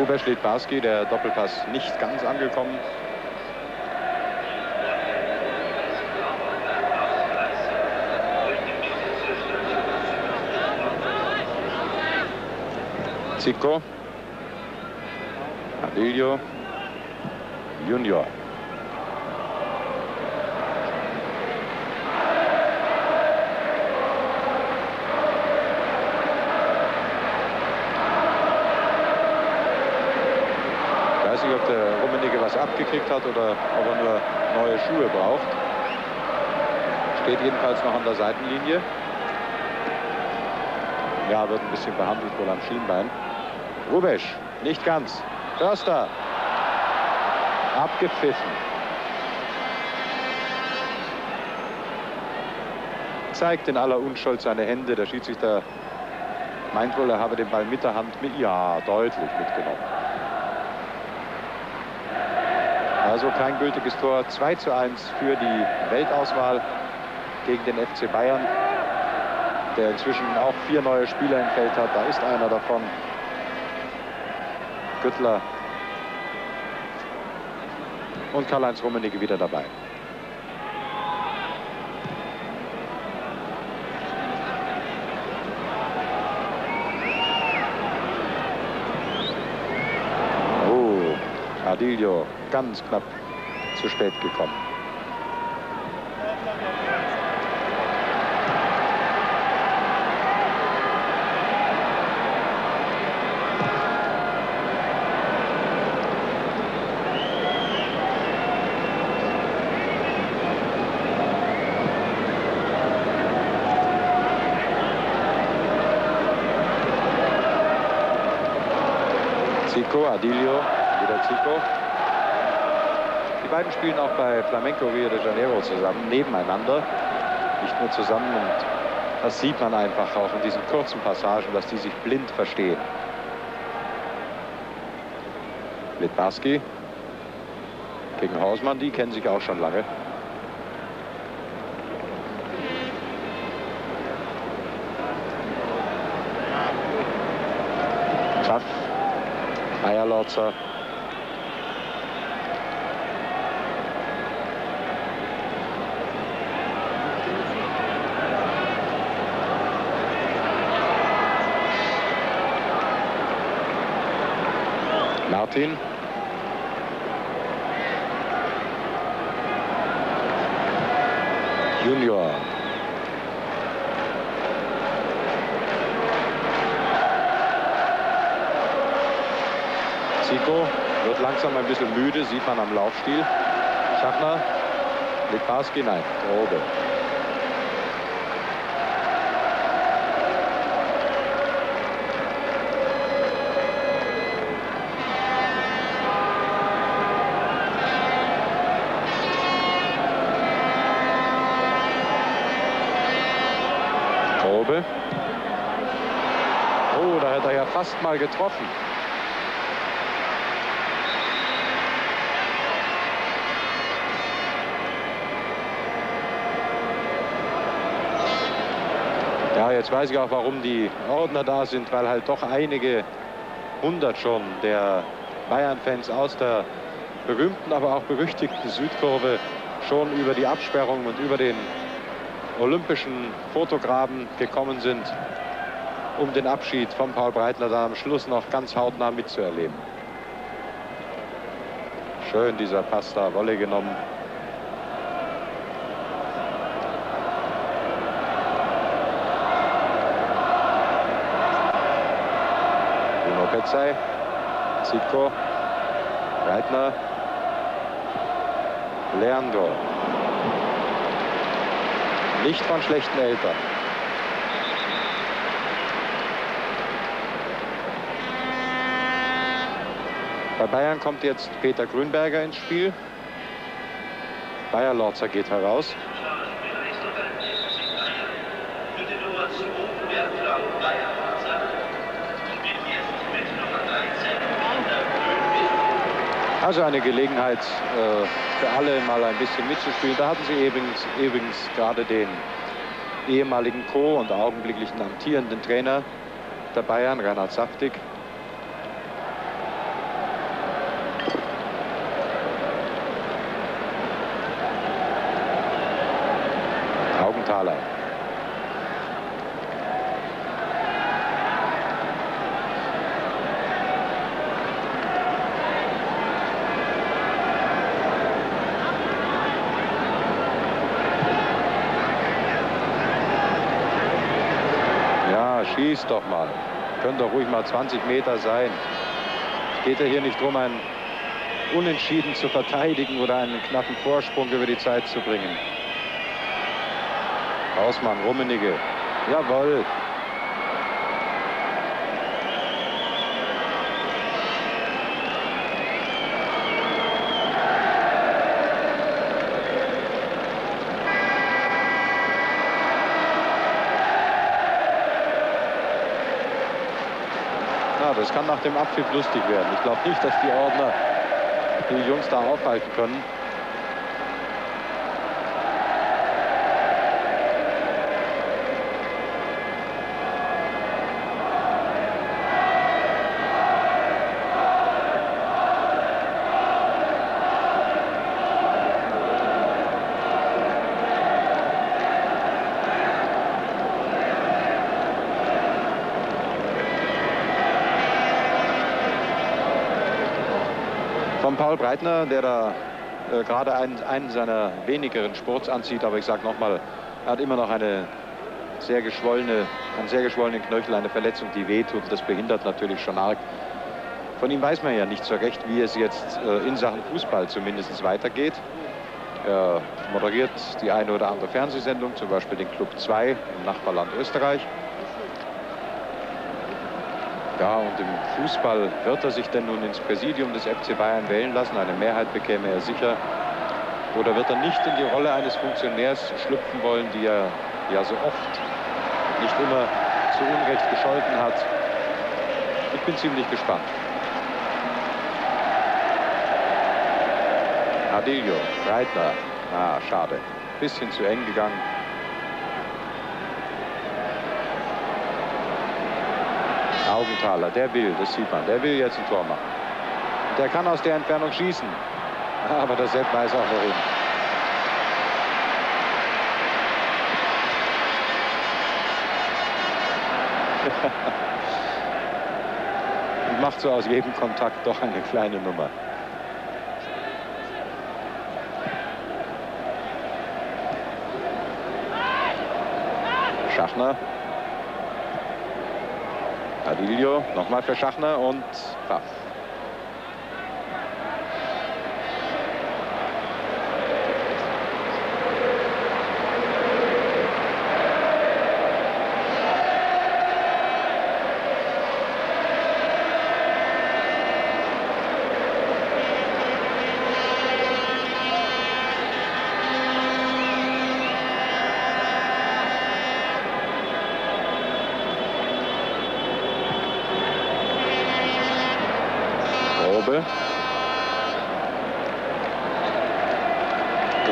Rubesch Litbarski, der Doppelpass nicht ganz angekommen. Zico. Adilio. Junior. Abgekriegt hat oder ob er nur neue Schuhe braucht. Steht jedenfalls noch an der Seitenlinie. Ja, wird ein bisschen behandelt wohl am Schienbein. Rubesch, nicht ganz. Förster. Abgepfiffen. Zeigt in aller Unschuld seine Hände. Der Schiedsrichter meint wohl, er habe den Ball mit der Hand, mit, ja, deutlich mitgenommen. Also kein gültiges Tor. 2 zu 1 für die Weltauswahl gegen den FC Bayern, der inzwischen auch vier neue Spieler im Feld hat. Da ist einer davon. Güttler und Karl-Heinz Rummenigge wieder dabei. Adilio ganz knapp zu spät gekommen. Adilio, Zico. Die beiden spielen auch bei Flamenco Rio de Janeiro zusammen, nebeneinander. Nicht nur zusammen und das sieht man einfach auch in diesen kurzen Passagen, dass die sich blind verstehen. Litbarski gegen Hausmann, die kennen sich auch schon lange. Schaff, Eierlotzer, Martin. Junior. Zico wird langsam ein bisschen müde, sieht man am Laufstil. Schachner, Liparski, nein, Grobe. Grobe. Oh, da hat er ja fast mal getroffen. Ja, jetzt weiß ich auch, warum die Ordner da sind, weil halt doch einige hundert schon der Bayern-Fans aus der berühmten, aber auch berüchtigten Südkurve schon über die Absperrung und über den olympischen Fotograben gekommen sind, um den Abschied von Paul Breitner dann am Schluss noch ganz hautnah mitzuerleben. Schön dieser Pass da, Wolle genommen. Bruno Petzai, Zico, Breitner, Leandro nicht von schlechten Eltern. Bei Bayern kommt jetzt Peter Grünberger ins Spiel. Bayer Lorzer geht heraus. Also eine Gelegenheit äh, für alle mal ein bisschen mitzuspielen. Da hatten sie übrigens, übrigens gerade den ehemaligen Co- und augenblicklichen amtierenden Trainer der Bayern, Reinhard Saftig. Augenthaler. schießt doch mal. Können doch ruhig mal 20 Meter sein. Es geht ja hier nicht darum, ein Unentschieden zu verteidigen oder einen knappen Vorsprung über die Zeit zu bringen. Hausmann, Rummenigge. Jawohl. das kann nach dem Abpfiff lustig werden. Ich glaube nicht, dass die Ordner die Jungs da aufhalten können. von Paul Breitner, der da äh, gerade einen, einen seiner wenigeren Sports anzieht. Aber ich sage nochmal, er hat immer noch eine sehr geschwollene, einen sehr geschwollenen Knöchel, eine Verletzung, die wehtut. Das behindert natürlich schon arg. Von ihm weiß man ja nicht so recht, wie es jetzt äh, in Sachen Fußball zumindest weitergeht. Er moderiert die eine oder andere Fernsehsendung, zum Beispiel den Club 2 im Nachbarland Österreich. Ja, und im Fußball wird er sich denn nun ins Präsidium des FC Bayern wählen lassen? Eine Mehrheit bekäme er sicher. Oder wird er nicht in die Rolle eines Funktionärs schlüpfen wollen, die er ja so oft nicht immer zu Unrecht gescholten hat? Ich bin ziemlich gespannt. Adilio, Breitner. Ah, schade. Bisschen zu eng gegangen. Augenthaler, der will, das sieht man, der will jetzt ein Tor machen. Der kann aus der Entfernung schießen. Aber der Sepp weiß auch wohin. Und macht so aus jedem Kontakt doch eine kleine Nummer. Schachner Adilio, nochmal für Schachner und Pfaff.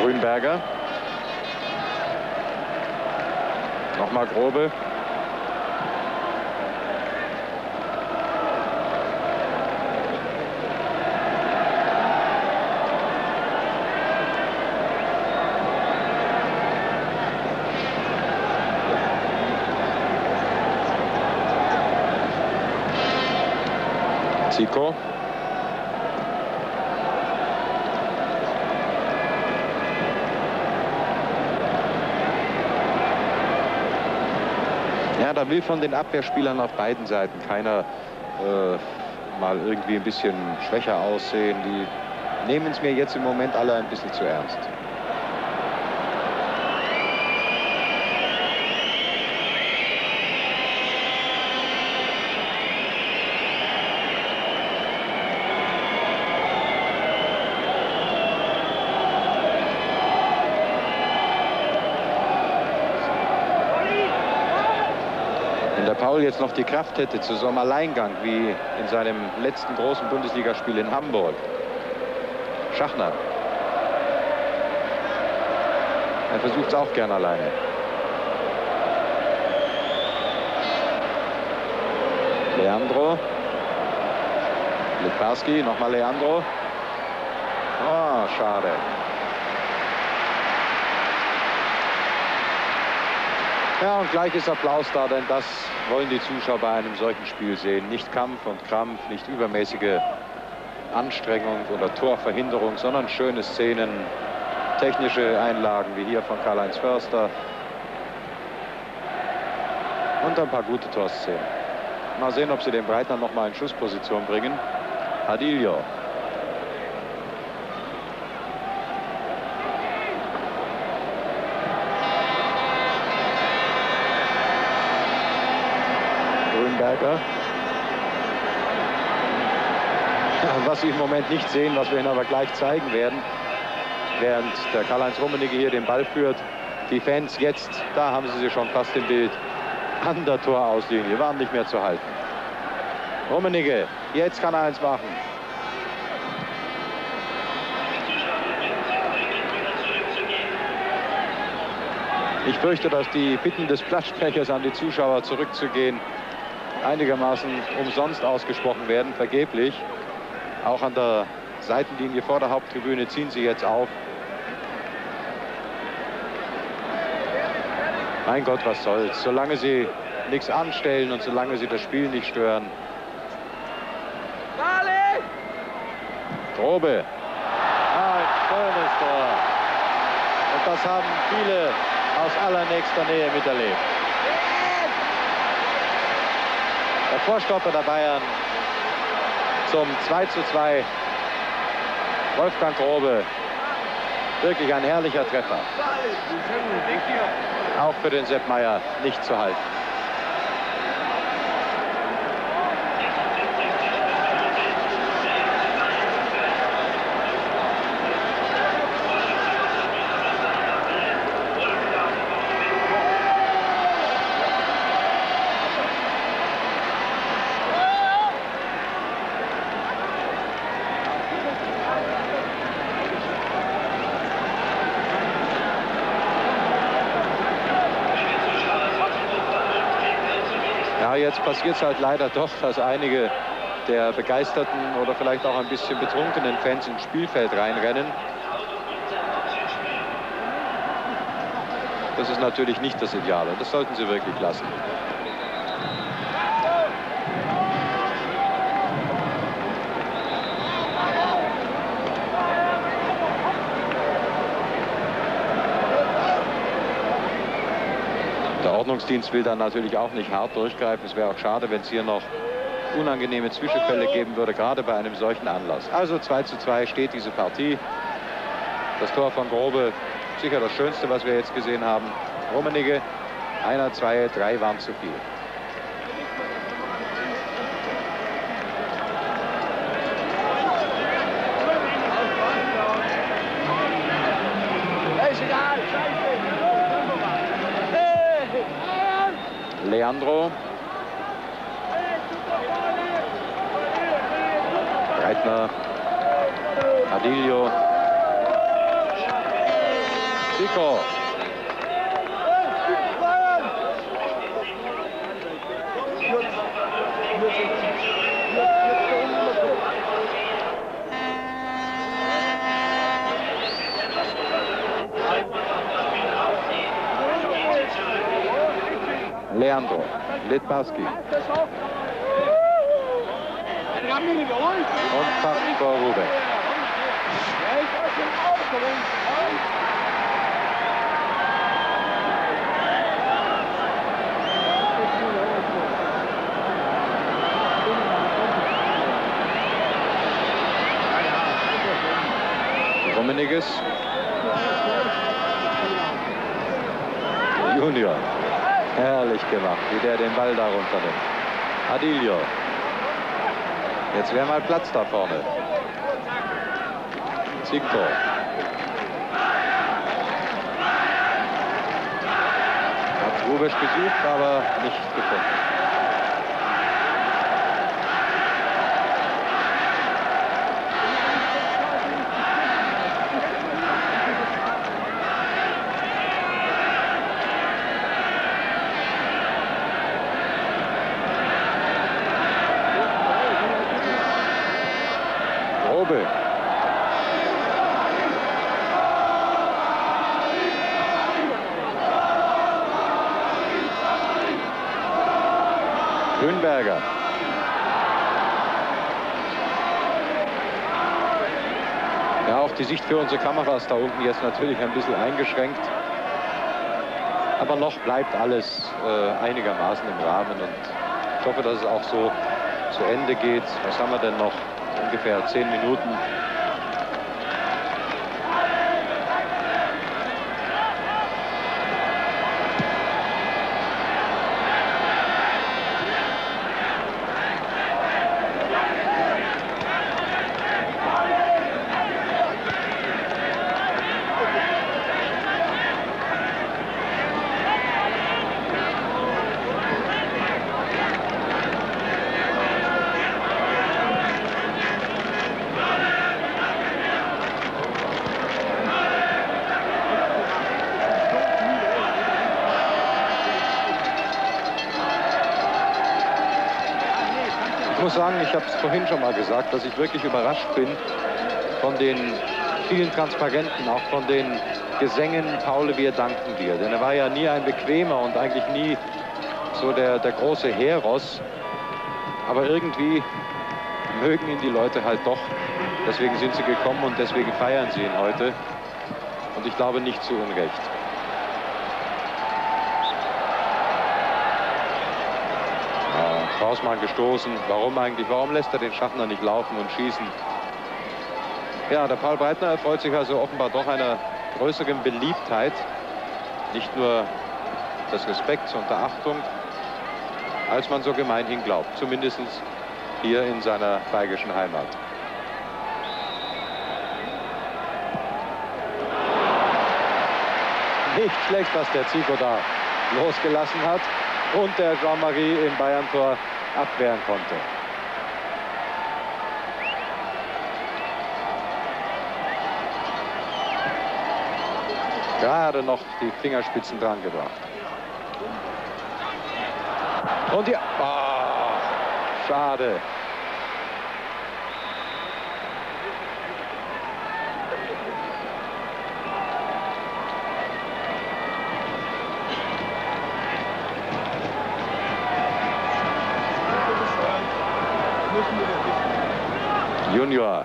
Grünberger. Nochmal Grobe. Zico. Da will von den Abwehrspielern auf beiden Seiten keiner äh, mal irgendwie ein bisschen schwächer aussehen. Die nehmen es mir jetzt im Moment alle ein bisschen zu ernst. Paul jetzt noch die Kraft hätte zu so einem Alleingang wie in seinem letzten großen Bundesligaspiel in Hamburg. Schachner. Er versucht es auch gern alleine. Leandro. Liparski, nochmal Leandro. Oh, schade. Ja, und gleich ist Applaus da, denn das wollen die Zuschauer bei einem solchen Spiel sehen. Nicht Kampf und Krampf, nicht übermäßige Anstrengung oder Torverhinderung, sondern schöne Szenen, technische Einlagen wie hier von Karl-Heinz Förster und ein paar gute Torszenen. Mal sehen, ob sie den Breitner noch mal in Schussposition bringen. Hadilio Linebacker. Was Sie im Moment nicht sehen, was wir Ihnen aber gleich zeigen werden, während der Karl-Heinz Rummenigge hier den Ball führt. Die Fans jetzt, da haben sie sie schon fast im Bild, an der Torauslinie, waren nicht mehr zu halten. Rummenigge, jetzt kann er eins machen. Ich fürchte, dass die Bitten des Platzsprechers an die Zuschauer zurückzugehen einigermaßen umsonst ausgesprochen werden, vergeblich. Auch an der Seitenlinie vor der Haupttribüne ziehen sie jetzt auf. Mein Gott, was soll's. Solange sie nichts anstellen und solange sie das Spiel nicht stören. Grobe. Ah, ein schönes Tor. Und das haben viele aus allernächster Nähe miterlebt. Der Vorstopper der Bayern zum 2 zu 2. Wolfgang Grobe. Wirklich ein herrlicher Treffer. Auch für den Sepp Meier nicht zu halten. jetzt passiert es halt leider doch, dass einige der begeisterten oder vielleicht auch ein bisschen betrunkenen Fans ins Spielfeld reinrennen. Das ist natürlich nicht das Ideale. Das sollten sie wirklich lassen. Ordnungsdienst will dann natürlich auch nicht hart durchgreifen. Es wäre auch schade, wenn es hier noch unangenehme Zwischenfälle geben würde, gerade bei einem solchen Anlass. Also 2 zu 2 steht diese Partie. Das Tor von Grobe, sicher das Schönste, was wir jetzt gesehen haben. Rummenigge, einer, zwei, drei waren zu viel. Leandro. Breitner. Adilio. Zico. Leandro. Litbarski. Und fast vor Ruben. Rummenigges. Junior. Herrlich gemacht, wie der den Ball da runternimmt. Adilio. Jetzt wäre mal Platz da vorne. Zico. Hat Rubisch gesucht, aber nicht gefunden. Grünberger. Ja, auch die Sicht für unsere Kameras da unten jetzt natürlich ein bisschen eingeschränkt. Aber noch bleibt alles äh, einigermaßen im Rahmen und ich hoffe, dass es auch so zu Ende geht. Was haben wir denn noch? Ungefähr zehn Minuten. Ich habe es vorhin schon mal gesagt, dass ich wirklich überrascht bin von den vielen Transparenten, auch von den Gesängen Paul, wir danken dir. Denn er war ja nie ein bequemer und eigentlich nie so der, der große Heros. Aber irgendwie mögen ihn die Leute halt doch. Deswegen sind sie gekommen und deswegen feiern sie ihn heute. Und ich glaube nicht zu Unrecht. Ja, Hausmann gestoßen. Warum eigentlich? Warum lässt er den Schaffner nicht laufen und schießen? Ja, der Paul Breitner erfreut sich also offenbar doch einer größeren Beliebtheit. Nicht nur des Respekts und der Achtung, als man so gemeinhin glaubt. Zumindest hier in seiner bayerischen Heimat. Nicht schlecht, was der Zico da losgelassen hat und der Jean-Marie im Bayern-Tor abwehren konnte. Gerade noch die Fingerspitzen dran gebracht. Und ja, oh, schade. Junior.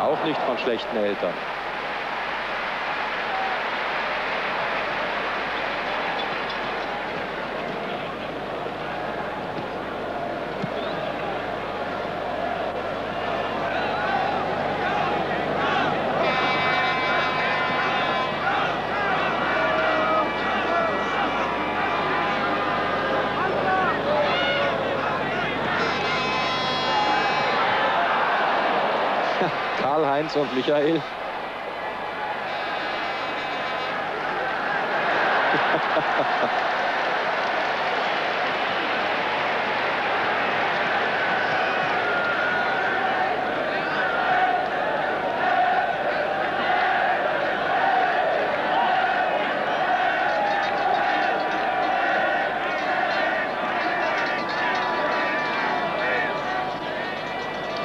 Auch nicht von schlechten Eltern. Karl-Heinz und Michael.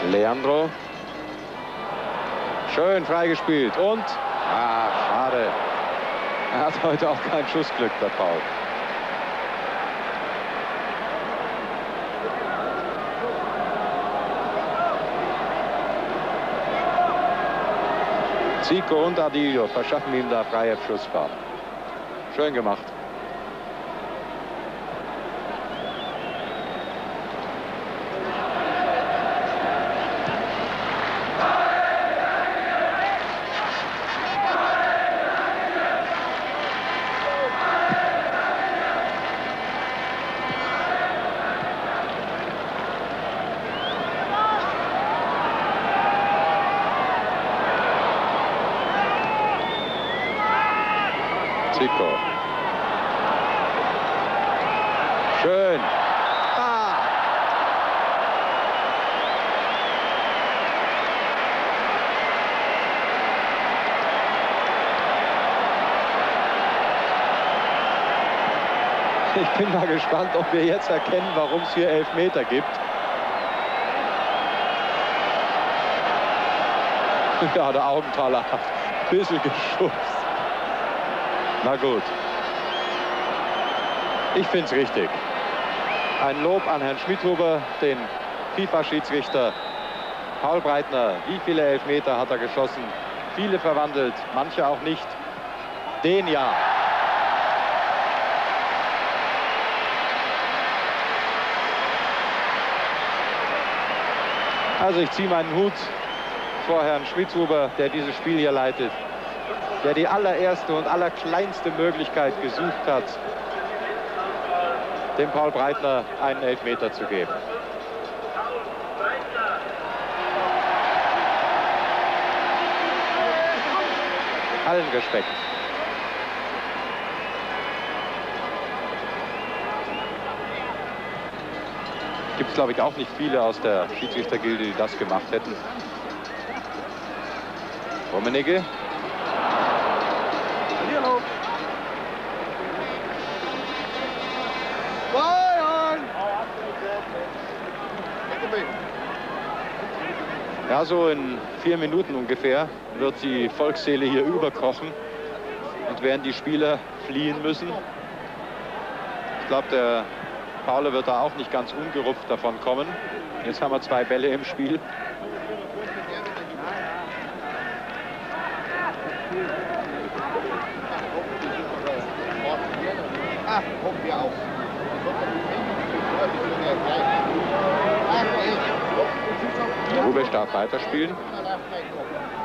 Leandro Schön freigespielt. Und, ah, schade. Er hat heute auch kein Schussglück, der Paul. Zico und Adilio verschaffen ihm da freie Schussfahrt. Schön gemacht. Ich bin mal gespannt, ob wir jetzt erkennen, warum es hier Elfmeter gibt. Ja, der Augenthaler hat ein bisschen geschubst. Na gut. Ich finde es richtig. Ein Lob an Herrn Schmidhuber, den FIFA-Schiedsrichter Paul Breitner. Wie viele Elfmeter hat er geschossen? Viele verwandelt, manche auch nicht. Den ja. Also ich ziehe meinen Hut vor Herrn Schmitzhuber, der dieses Spiel hier leitet, der die allererste und allerkleinste Möglichkeit gesucht hat, dem Paul Breitner einen Elfmeter zu geben. Allen Respekt. Gibt es, glaube ich, auch nicht viele aus der Schiedsrichtergilde, die das gemacht hätten. Rummenigge. Ja, so in vier Minuten ungefähr wird die Volksseele hier überkochen und werden die Spieler fliehen müssen. Ich glaube, der Paule wird da auch nicht ganz ungerupft davon kommen. Jetzt haben wir zwei Bälle im Spiel. Rubesch darf weiterspielen,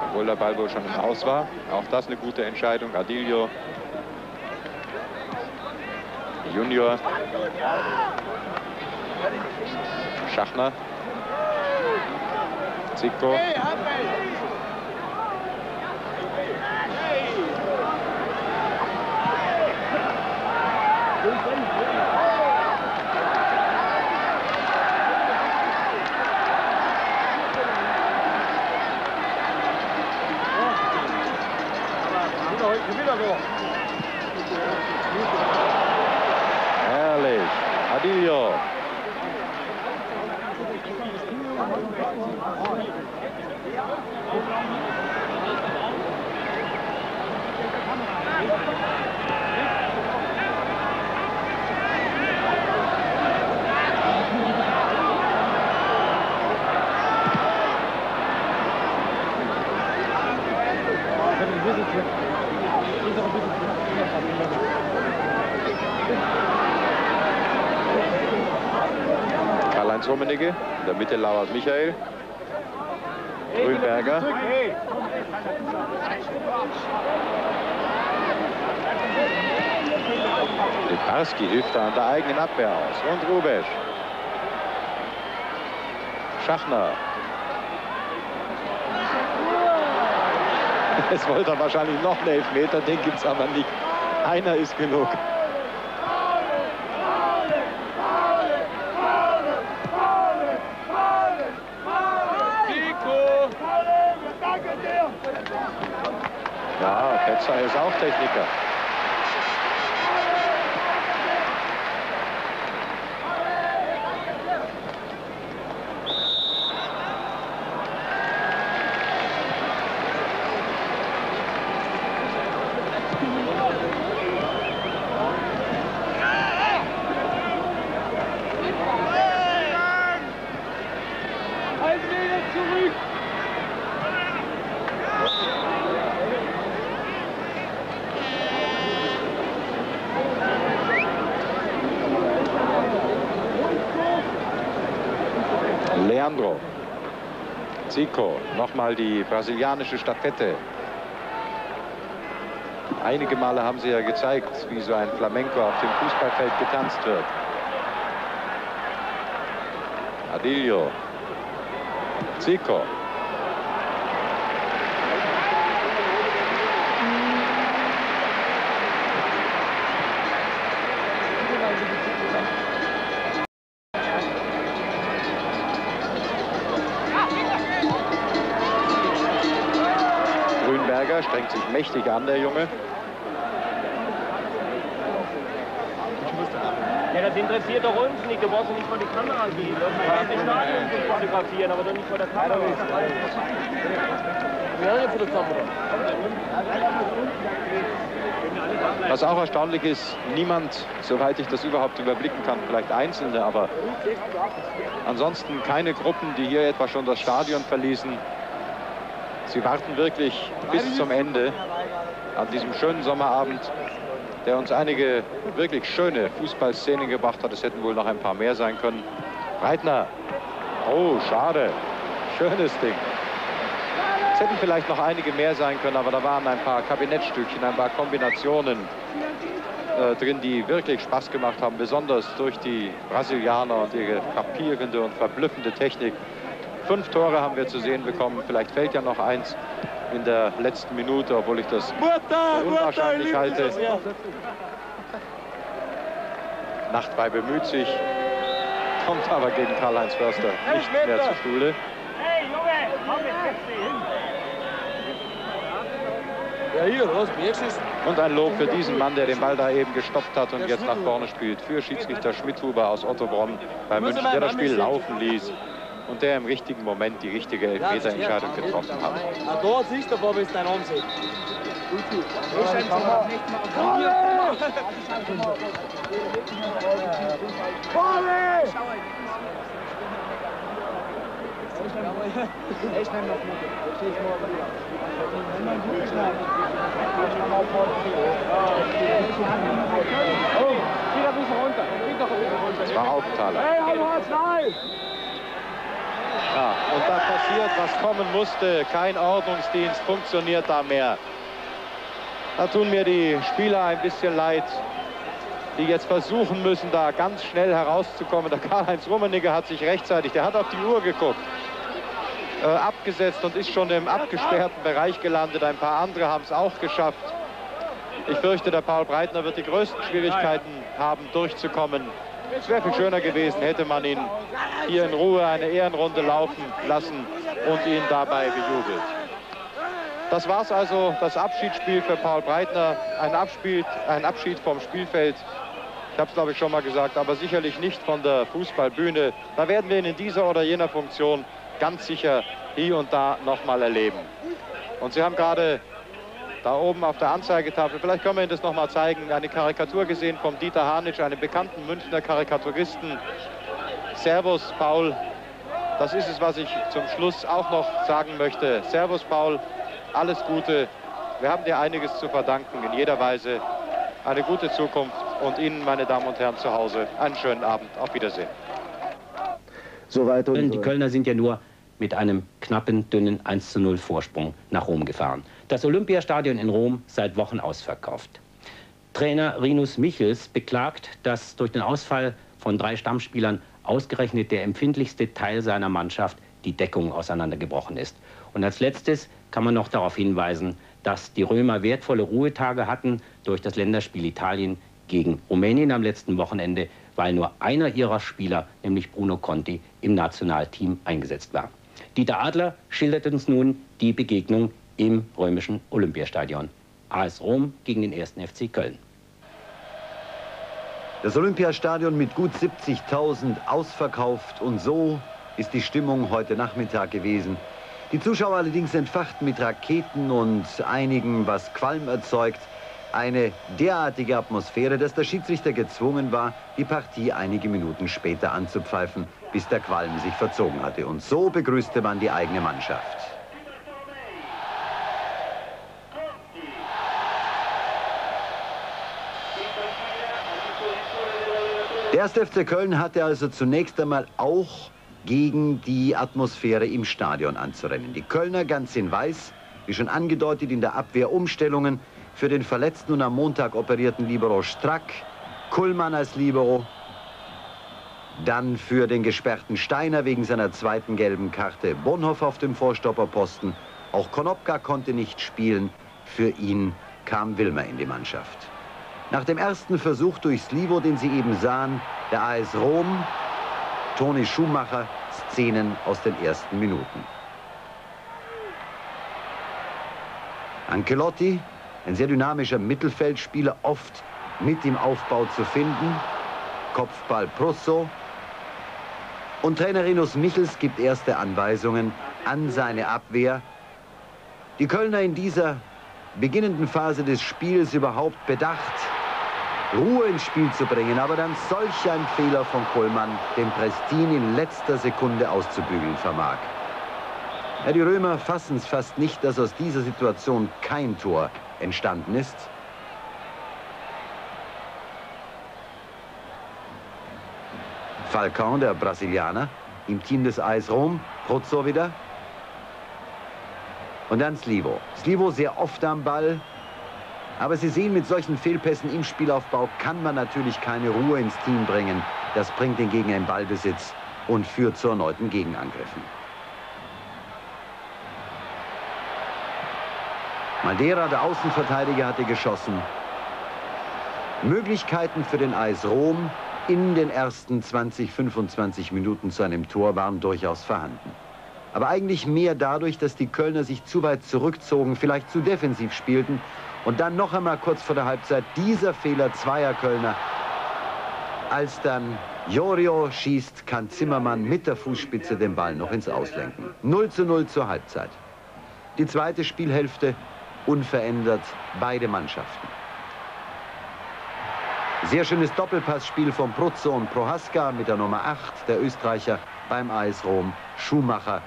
obwohl der Ball wohl schon im Aus war. Auch das eine gute Entscheidung. Adilio, Junior, Schachner, Zico. Herrlich. Adilio. Karl-Heinz Rummenigge. In der Mitte lauert Michael. Grünberger. Liparski hilft da an der eigenen Abwehr aus. Und Rubesch. Schachner. Es wollte er wahrscheinlich noch einen Elfmeter, den gibt es aber nicht. Einer ist genug. Ja, Petzer ist auch Techniker. Leandro. Zico, nochmal die brasilianische Stafette. Einige Male haben sie ja gezeigt, wie so ein Flamenco auf dem Fußballfeld getanzt wird. Adilio. Zico. Mächtig an, der Junge. Ja, das interessiert doch uns nicht. Du brauchst nicht vor die Kamera gehen. Du kannst die Stadion fotografieren, aber doch nicht vor der Kamera. Ja, nicht vor der Kamera. Was auch erstaunlich ist, niemand, soweit ich das überhaupt überblicken kann, vielleicht Einzelne, aber ansonsten keine Gruppen, die hier etwa schon das Stadion verließen. Sie warten wirklich bis zum Ende an diesem schönen Sommerabend, der uns einige wirklich schöne Fußballszenen gebracht hat. Es hätten wohl noch ein paar mehr sein können. Breitner. Oh, schade. Schönes Ding. Es hätten vielleicht noch einige mehr sein können, aber da waren ein paar Kabinettstückchen, ein paar Kombinationen äh, drin, die wirklich Spaß gemacht haben, besonders durch die Brasilianer und ihre frappierende und verblüffende Technik. Fünf Tore haben wir zu sehen bekommen. Vielleicht fällt ja noch eins in der letzten Minute, obwohl ich das für unwahrscheinlich halte. Nachtbei bemüht sich, kommt aber gegen Karl-Heinz Förster nicht mehr zur Schule. Hey, Junge, komm, jetzt setz dich hin. Ja, hier, los, Bärschießen. Und ein Lob für diesen Mann, der den Ball da eben gestoppt hat und jetzt nach vorne spielt. Für Schiedsrichter Schmidhuber aus Ottobrunn bei München, der das Spiel laufen ließ. Und der im richtigen Moment die richtige Elfmeterentscheidung getroffen hat. Dort siehst du, Bobby, ist dein Umsicht. Das war Hauptthaler. Ja, und da passiert, was kommen musste. Kein Ordnungsdienst funktioniert da mehr. Da tun mir die Spieler ein bisschen leid, die jetzt versuchen müssen, da ganz schnell herauszukommen. Der Karl-Heinz Rummenigge hat sich rechtzeitig, der hat auf die Uhr geguckt, äh, abgesetzt und ist schon im abgesperrten Bereich gelandet. Ein paar andere haben es auch geschafft. Ich fürchte, der Paul Breitner wird die größten Schwierigkeiten haben, durchzukommen. Es wäre viel schöner gewesen, hätte man ihn hier in Ruhe eine Ehrenrunde laufen lassen und ihn dabei bejubelt. Das war es also, das Abschiedsspiel für Paul Breitner. Ein Abspiel, ein Abschied vom Spielfeld. Ich habe es, glaube ich, schon mal gesagt, aber sicherlich nicht von der Fußballbühne. Da werden wir ihn in dieser oder jener Funktion ganz sicher hier und da noch mal erleben. Und Sie haben gerade da oben auf der Anzeigetafel, vielleicht können wir Ihnen das noch mal zeigen, eine Karikatur gesehen vom Dieter Hanitsch, einem bekannten Münchner Karikaturisten. Servus, Paul. Das ist es, was ich zum Schluss auch noch sagen möchte. Servus, Paul. Alles Gute. Wir haben dir einiges zu verdanken in jeder Weise. Eine gute Zukunft und Ihnen, meine Damen und Herren, zu Hause einen schönen Abend. Auf Wiedersehen. Soweit Die unsere Kölner sind ja nur mit einem knappen, dünnen 1 zu 0 Vorsprung nach Rom gefahren. Das Olympiastadion in Rom seit Wochen ausverkauft. Trainer Rinus Michels beklagt, dass durch den Ausfall von drei Stammspielern ausgerechnet der empfindlichste Teil seiner Mannschaft die Deckung auseinandergebrochen ist. Und als letztes kann man noch darauf hinweisen, dass die Römer wertvolle Ruhetage hatten durch das Länderspiel Italien gegen Rumänien am letzten Wochenende, weil nur einer ihrer Spieler, nämlich Bruno Conti, im Nationalteam eingesetzt war. Dieter Adler schildert uns nun die Begegnung im römischen Olympiastadion. AS Rom gegen den 1. FC Köln. Das Olympiastadion mit gut 70.000 ausverkauft und so ist die Stimmung heute Nachmittag gewesen. Die Zuschauer allerdings entfacht mit Raketen und einigen, was Qualm erzeugt. Eine derartige Atmosphäre, dass der Schiedsrichter gezwungen war, die Partie einige Minuten später anzupfeifen, bis der Qualm sich verzogen hatte. Und so begrüßte man die eigene Mannschaft. 1. FC Köln hatte also zunächst einmal auch gegen die Atmosphäre im Stadion anzurennen. Die Kölner ganz in Weiß, wie schon angedeutet in der Abwehr Umstellungen für den verletzten und am Montag operierten Libero Strack, Kullmann als Libero, dann für den gesperrten Steiner wegen seiner zweiten gelben Karte Bonhoff auf dem Vorstopperposten. Auch Konopka konnte nicht spielen. Für ihn kam Wilmer in die Mannschaft. Nach dem ersten Versuch durch Slivo, den Sie eben sahen, der AS Rom, Toni Schumacher, Szenen aus den ersten Minuten. Ancelotti, ein sehr dynamischer Mittelfeldspieler, oft mit im Aufbau zu finden. Kopfball Prusso. Und Trainer Rinus Michels gibt erste Anweisungen an seine Abwehr. Die Kölner in dieser beginnenden Phase des Spiels überhaupt bedacht, Ruhe ins Spiel zu bringen. Aber dann solch ein Fehler von Kohlmann, den Prestin in letzter Sekunde auszubügeln vermag. Ja, die Römer fassen es fast nicht, dass aus dieser Situation kein Tor entstanden ist. Falcão, der Brasilianer, im Team des AS Rom, Prozzo wieder. Und dann Slivo. Slivo sehr oft am Ball. Aber Sie sehen, mit solchen Fehlpässen im Spielaufbau kann man natürlich keine Ruhe ins Team bringen. Das bringt den Gegner in Ballbesitz und führt zu erneuten Gegenangriffen. Madeira, der Außenverteidiger, hatte geschossen. Möglichkeiten für den AS Rom in den ersten 20, 25 Minuten zu einem Tor waren durchaus vorhanden. Aber eigentlich mehr dadurch, dass die Kölner sich zu weit zurückzogen, vielleicht zu defensiv spielten. Und dann noch einmal kurz vor der Halbzeit dieser Fehler zweier Kölner, als dann Jorio schießt, kann Zimmermann mit der Fußspitze den Ball noch ins Auslenken. 0 zu 0 zur Halbzeit. Die zweite Spielhälfte unverändert beide Mannschaften. Sehr schönes Doppelpassspiel von Pruzzo und Prohaska mit der Nummer 8 der Österreicher beim AS Rom. Schumacher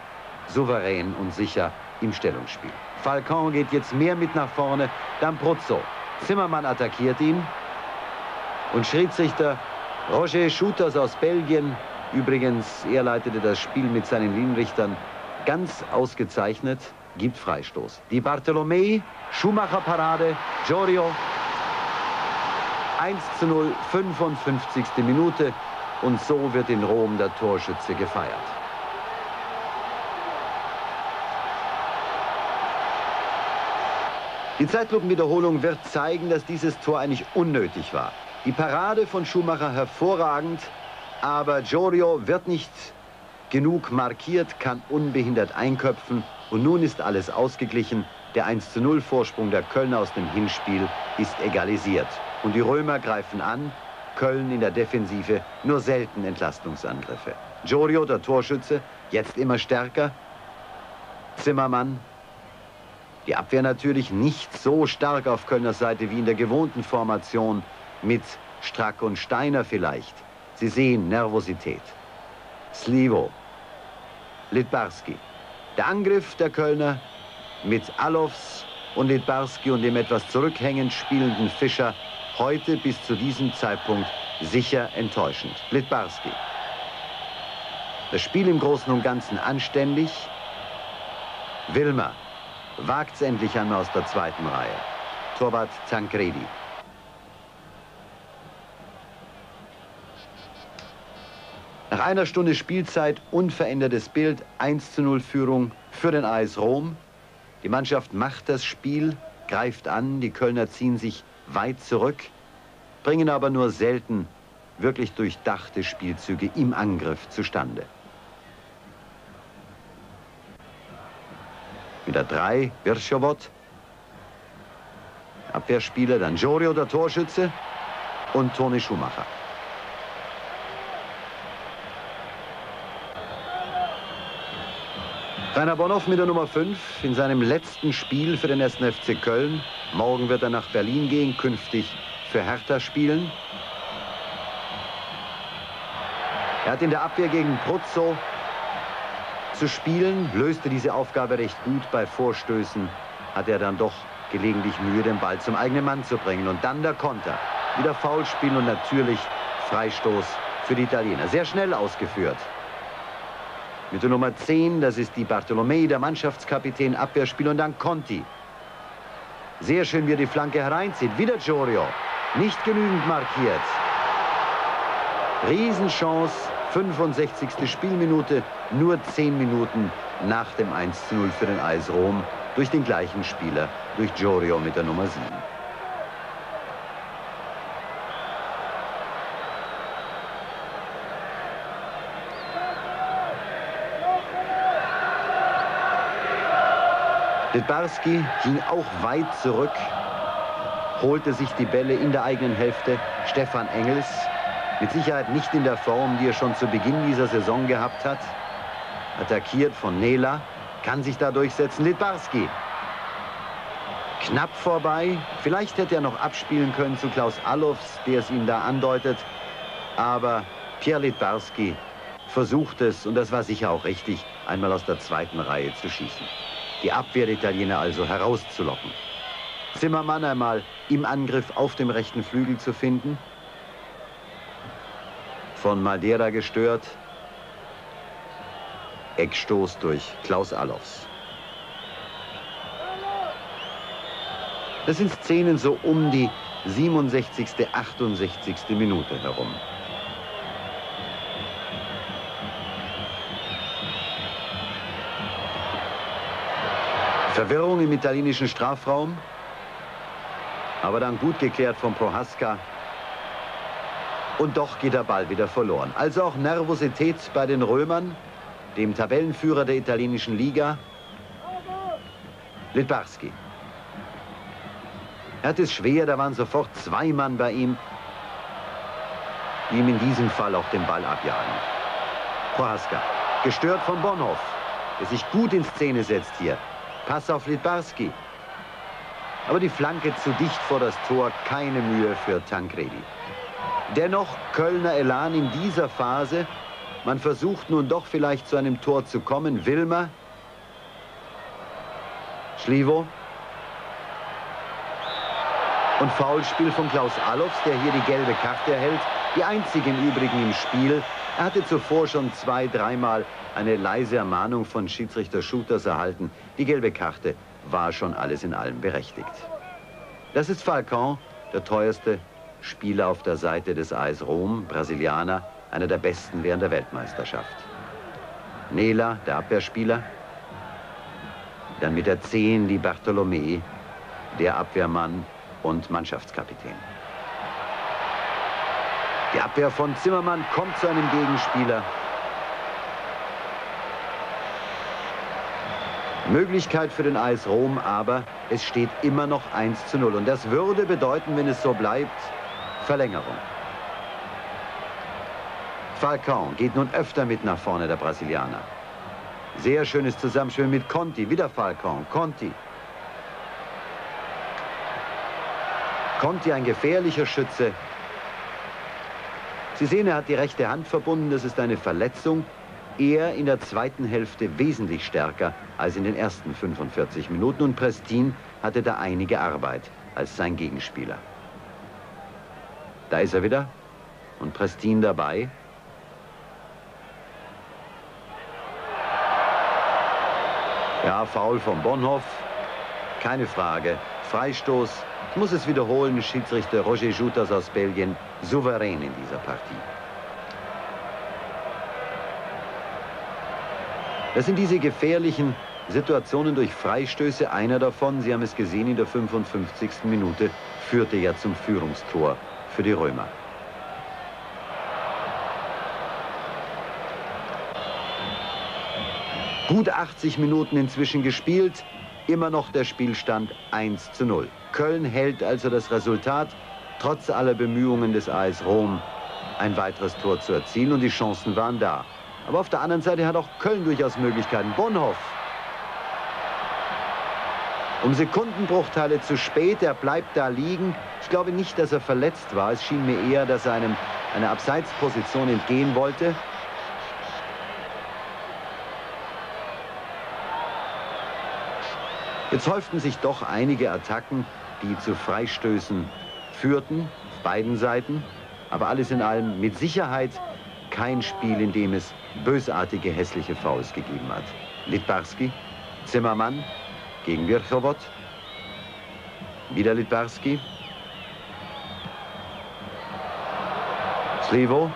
souverän und sicher im Stellungsspiel. Falcon geht jetzt mehr mit nach vorne, dann Pruzzo. Zimmermann attackiert ihn und Schiedsrichter Roger Schuters aus Belgien, übrigens, er leitete das Spiel mit seinen Linienrichtern ganz ausgezeichnet, gibt Freistoß. Die Bartolomei, Schumacher Parade, Giorgio 1 zu 0, 55. Minute. Und so wird in Rom der Torschütze gefeiert. Die Zeitlupenwiederholung wird zeigen, dass dieses Tor eigentlich unnötig war. Die Parade von Schumacher hervorragend, aber Giorgio wird nicht genug markiert, kann unbehindert einköpfen und nun ist alles ausgeglichen. Der 1 zu 0 Vorsprung der Kölner aus dem Hinspiel ist egalisiert. Und die Römer greifen an, Köln in der Defensive nur selten Entlastungsangriffe. Giorgio, der Torschütze, jetzt immer stärker. Zimmermann. Die Abwehr natürlich nicht so stark auf Kölner Seite wie in der gewohnten Formation mit Strack und Steiner vielleicht. Sie sehen Nervosität. Slivo. Litbarski. Der Angriff der Kölner mit Alofs und Litbarski und dem etwas zurückhängend spielenden Fischer heute bis zu diesem Zeitpunkt sicher enttäuschend. Litbarski. Das Spiel im Großen und Ganzen anständig. Wilmer wagt es endlich einmal aus der zweiten Reihe. Torwart Tancredi. Nach einer Stunde Spielzeit unverändertes Bild, 1 zu 0 Führung für den AS Rom. Die Mannschaft macht das Spiel, greift an, die Kölner ziehen sich weit zurück, bringen aber nur selten wirklich durchdachte Spielzüge im Angriff zustande. Mit der 3 Virchowot, Abwehrspieler, dann Jorio, der Torschütze und Toni Schumacher. Rainer Bonhoff mit der Nummer 5 in seinem letzten Spiel für den 1. FC Köln. Morgen wird er nach Berlin gehen, künftig für Hertha spielen. Er hat in der Abwehr gegen Pruzzo zu spielen, löste diese Aufgabe recht gut. Bei Vorstößen hat er dann doch gelegentlich Mühe, den Ball zum eigenen Mann zu bringen. Und dann der Konter. Wieder Foulspiel und natürlich Freistoß für die Italiener. Sehr schnell ausgeführt. Mit der Nummer 10, das ist die Bartolomei, der Mannschaftskapitän, Abwehrspiel und dann Conti. Sehr schön, wie er die Flanke hereinzieht. Wieder Giorgio. Nicht genügend markiert. Riesenchance, 65. Spielminute, nur 10 Minuten nach dem 1 zu 0 für den Eis Rom durch den gleichen Spieler, durch Giorgio mit der Nummer 7. Litbarski ging auch weit zurück, holte sich die Bälle in der eigenen Hälfte. Stefan Engels, mit Sicherheit nicht in der Form, die er schon zu Beginn dieser Saison gehabt hat. Attackiert von Nela, kann sich da durchsetzen. Litbarski. Knapp vorbei. Vielleicht hätte er noch abspielen können zu Klaus Allofs, der es ihm da andeutet. Aber Pierre Litbarski versucht es, und das war sicher auch richtig, einmal aus der zweiten Reihe zu schießen die Abwehr der Italiener also herauszulocken. Zimmermann einmal im Angriff auf dem rechten Flügel zu finden. Von Madeira gestört. Eckstoß durch Klaus Allofs. Das sind Szenen so um die 67., 68. Minute herum. Verwirrung im italienischen Strafraum. Aber dann gut geklärt von Prohaska. Und doch geht der Ball wieder verloren. Also auch Nervosität bei den Römern, dem Tabellenführer der italienischen Liga, Litbarski. Er hat es schwer, da waren sofort zwei Mann bei ihm. die ihm in diesem Fall auch den Ball abjagen. Prohaska, gestört von Bonhoff, der sich gut in Szene setzt hier. Pass auf Litbarski. Aber die Flanke zu dicht vor das Tor, keine Mühe für Tancredi. Dennoch Kölner Elan in dieser Phase. Man versucht nun doch vielleicht zu einem Tor zu kommen. Wilmer. Schlivo. Und Foulspiel von Klaus Allofs, der hier die gelbe Karte erhält. Die einzige im Übrigen im Spiel. Er hatte zuvor schon zwei, dreimal eine leise Ermahnung von Schiedsrichter Shooters erhalten. Die gelbe Karte war schon alles in allem berechtigt. Das ist Falcon, der teuerste Spieler auf der Seite des AS Rom, Brasilianer, einer der besten während der Weltmeisterschaft. Nela, der Abwehrspieler. Dann mit der 10 die Bartolomé, der Abwehrmann und Mannschaftskapitän. Die Abwehr von Zimmermann kommt zu einem Gegenspieler. Möglichkeit für den AS Rom, aber es steht immer noch 1 zu 0. Und das würde bedeuten, wenn es so bleibt, Verlängerung. Falcão geht nun öfter mit nach vorne, der Brasilianer. Sehr schönes Zusammenspiel mit Conti. Wieder Falcão. Conti. Conti ein gefährlicher Schütze. Sie sehen, er hat die rechte Hand verbunden. Das ist eine Verletzung. Er in der zweiten Hälfte wesentlich stärker als in den ersten 45 Minuten. Und Prestin hatte da einige Arbeit als sein Gegenspieler. Da ist er wieder. Und Prestin dabei. Ja, Foul von Bonhoff. Keine Frage. Freistoß. Ich muss es wiederholen. Schiedsrichter Roger Jutas aus Belgien souverän in dieser Partie. Das sind diese gefährlichen Situationen durch Freistöße. Einer davon, Sie haben es gesehen, in der 55. Minute führte ja zum Führungstor für die Römer. Gut 80 Minuten inzwischen gespielt, immer noch der Spielstand 1 zu 0. Köln hält also das Resultat, trotz aller Bemühungen des AS Rom, ein weiteres Tor zu erzielen und die Chancen waren da. Aber auf der anderen Seite hat auch Köln durchaus Möglichkeiten. Bonhoff um Sekundenbruchteile zu spät. Er bleibt da liegen. Ich glaube nicht, dass er verletzt war. Es schien mir eher, dass er einem einer Abseitsposition entgehen wollte. Jetzt häuften sich doch einige Attacken, die zu Freistößen führten, auf beiden Seiten. Aber alles in allem mit Sicherheit kein Spiel, in dem es bösartige, hässliche Fouls gegeben hat. Litbarski, Zimmermann, gegen Wirchowot. Wieder Litbarski. Slivo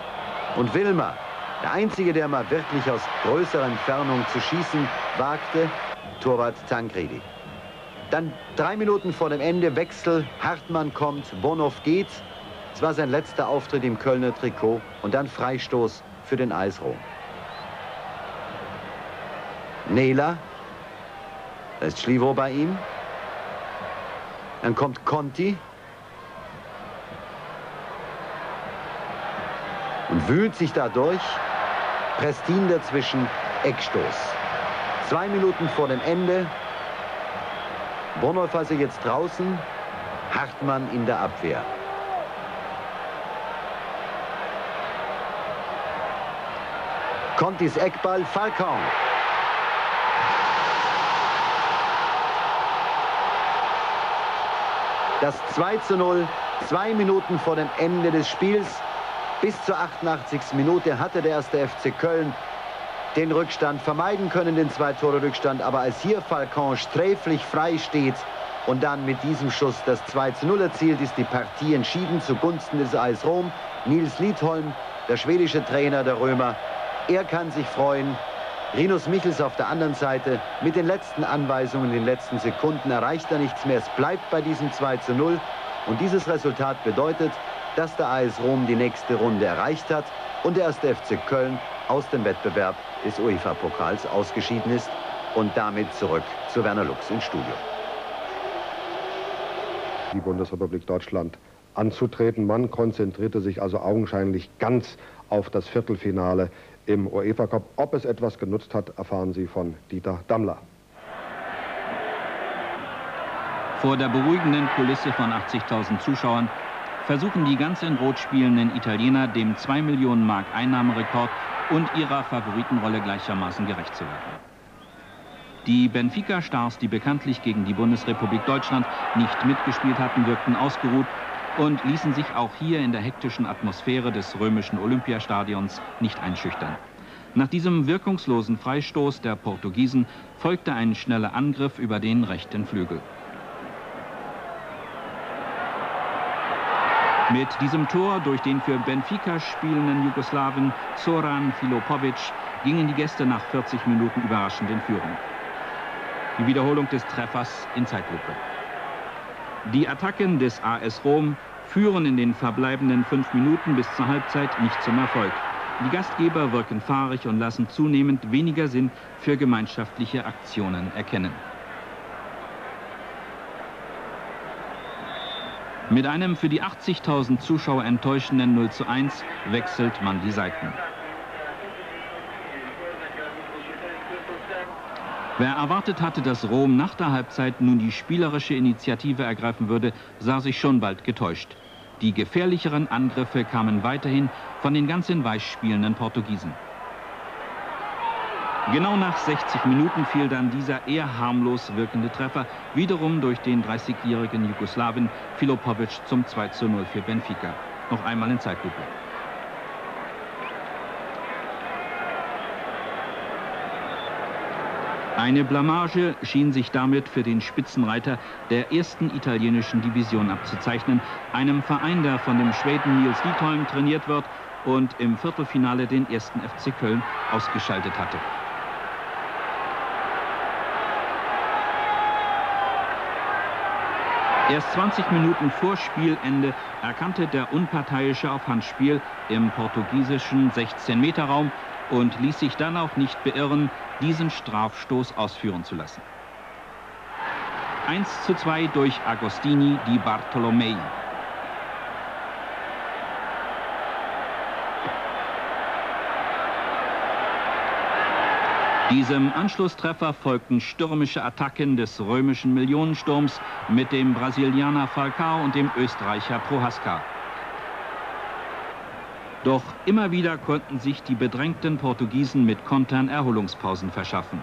und Wilmer. Der Einzige, der mal wirklich aus größerer Entfernung zu schießen wagte, Torwart Tancredi. Dann drei Minuten vor dem Ende Wechsel. Hartmann kommt, Bonhoff geht. Es war sein letzter Auftritt im Kölner Trikot. Und dann Freistoß für den Eisrom. Nela da ist Schlivo bei ihm. Dann kommt Conti. Und wühlt sich da durch. Prestin dazwischen, Eckstoß. Zwei Minuten vor dem Ende. Bonhoff also jetzt draußen. Hartmann in der Abwehr. Contis Eckball, Falcao. Das 2 zu 0, zwei Minuten vor dem Ende des Spiels. Bis zur 88. Minute hatte der erste FC Köln den Rückstand vermeiden können, den Zwei-Tore-Rückstand. Aber als hier Falcon sträflich frei steht und dann mit diesem Schuss das 2 zu 0 erzielt, ist die Partie entschieden zugunsten des AS Rom. Nils Liedholm, der schwedische Trainer der Römer, er kann sich freuen, Rinus Michels auf der anderen Seite mit den letzten Anweisungen in den letzten Sekunden erreicht er nichts mehr. Es bleibt bei diesem 2 zu 0. Und dieses Resultat bedeutet, dass der AS Rom die nächste Runde erreicht hat und der erste FC Köln aus dem Wettbewerb des UEFA-Pokals ausgeschieden ist und damit zurück zu Werner Lux ins Studio. Die Bundesrepublik Deutschland anzutreten. Man konzentrierte sich also augenscheinlich ganz auf das Viertelfinale im UEFA Cup. Ob es etwas genutzt hat, erfahren Sie von Dieter Dammler. Vor der beruhigenden Kulisse von 80.000 Zuschauern versuchen die ganz in Rot spielenden Italiener dem 2 Millionen Mark Einnahmerekord und ihrer Favoritenrolle gleichermaßen gerecht zu werden. Die Benfica-Stars, die bekanntlich gegen die Bundesrepublik Deutschland nicht mitgespielt hatten, wirkten ausgeruht und ließen sich auch hier in der hektischen Atmosphäre des römischen Olympiastadions nicht einschüchtern. Nach diesem wirkungslosen Freistoß der Portugiesen folgte ein schneller Angriff über den rechten Flügel. Mit diesem Tor durch den für Benfica spielenden Jugoslawen Zoran Filopovic gingen die Gäste nach 40 Minuten überraschend in Führung. Die Wiederholung des Treffers in Zeitlupe. Die Attacken des AS Rom führen in den verbleibenden fünf Minuten bis zur Halbzeit nicht zum Erfolg. Die Gastgeber wirken fahrig und lassen zunehmend weniger Sinn für gemeinschaftliche Aktionen erkennen. Mit einem für die 80.000 Zuschauer enttäuschenden 0 zu 1 wechselt man die Seiten. Wer erwartet hatte, dass Rom nach der Halbzeit nun die spielerische Initiative ergreifen würde, sah sich schon bald getäuscht. Die gefährlicheren Angriffe kamen weiterhin von den ganz in Weiß spielenden Portugiesen. Genau nach 60 Minuten fiel dann dieser eher harmlos wirkende Treffer, wiederum durch den 30-jährigen Jugoslawen Filopovic zum 2 zu 0 für Benfica. Noch einmal in Zeitlupe. Eine Blamage schien sich damit für den Spitzenreiter der ersten italienischen Division abzuzeichnen, einem Verein, der von dem Schweden Nils Liedholm trainiert wird und im Viertelfinale den ersten FC Köln ausgeschaltet hatte. Erst 20 Minuten vor Spielende erkannte der Unparteiische auf Handspiel im portugiesischen 16-Meter-Raum und ließ sich dann auch nicht beirren, diesen Strafstoß ausführen zu lassen. 1 zu 2 durch Agostini di Bartolomei. Diesem Anschlusstreffer folgten stürmische Attacken des römischen Millionensturms mit dem Brasilianer Falcao und dem Österreicher Prohaska. Doch immer wieder konnten sich die bedrängten Portugiesen mit Kontern Erholungspausen verschaffen.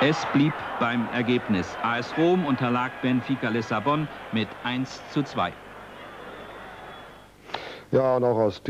Es blieb beim Ergebnis. AS Rom unterlag Benfica Lissabon mit 1 zu 2. Ja, und auch aus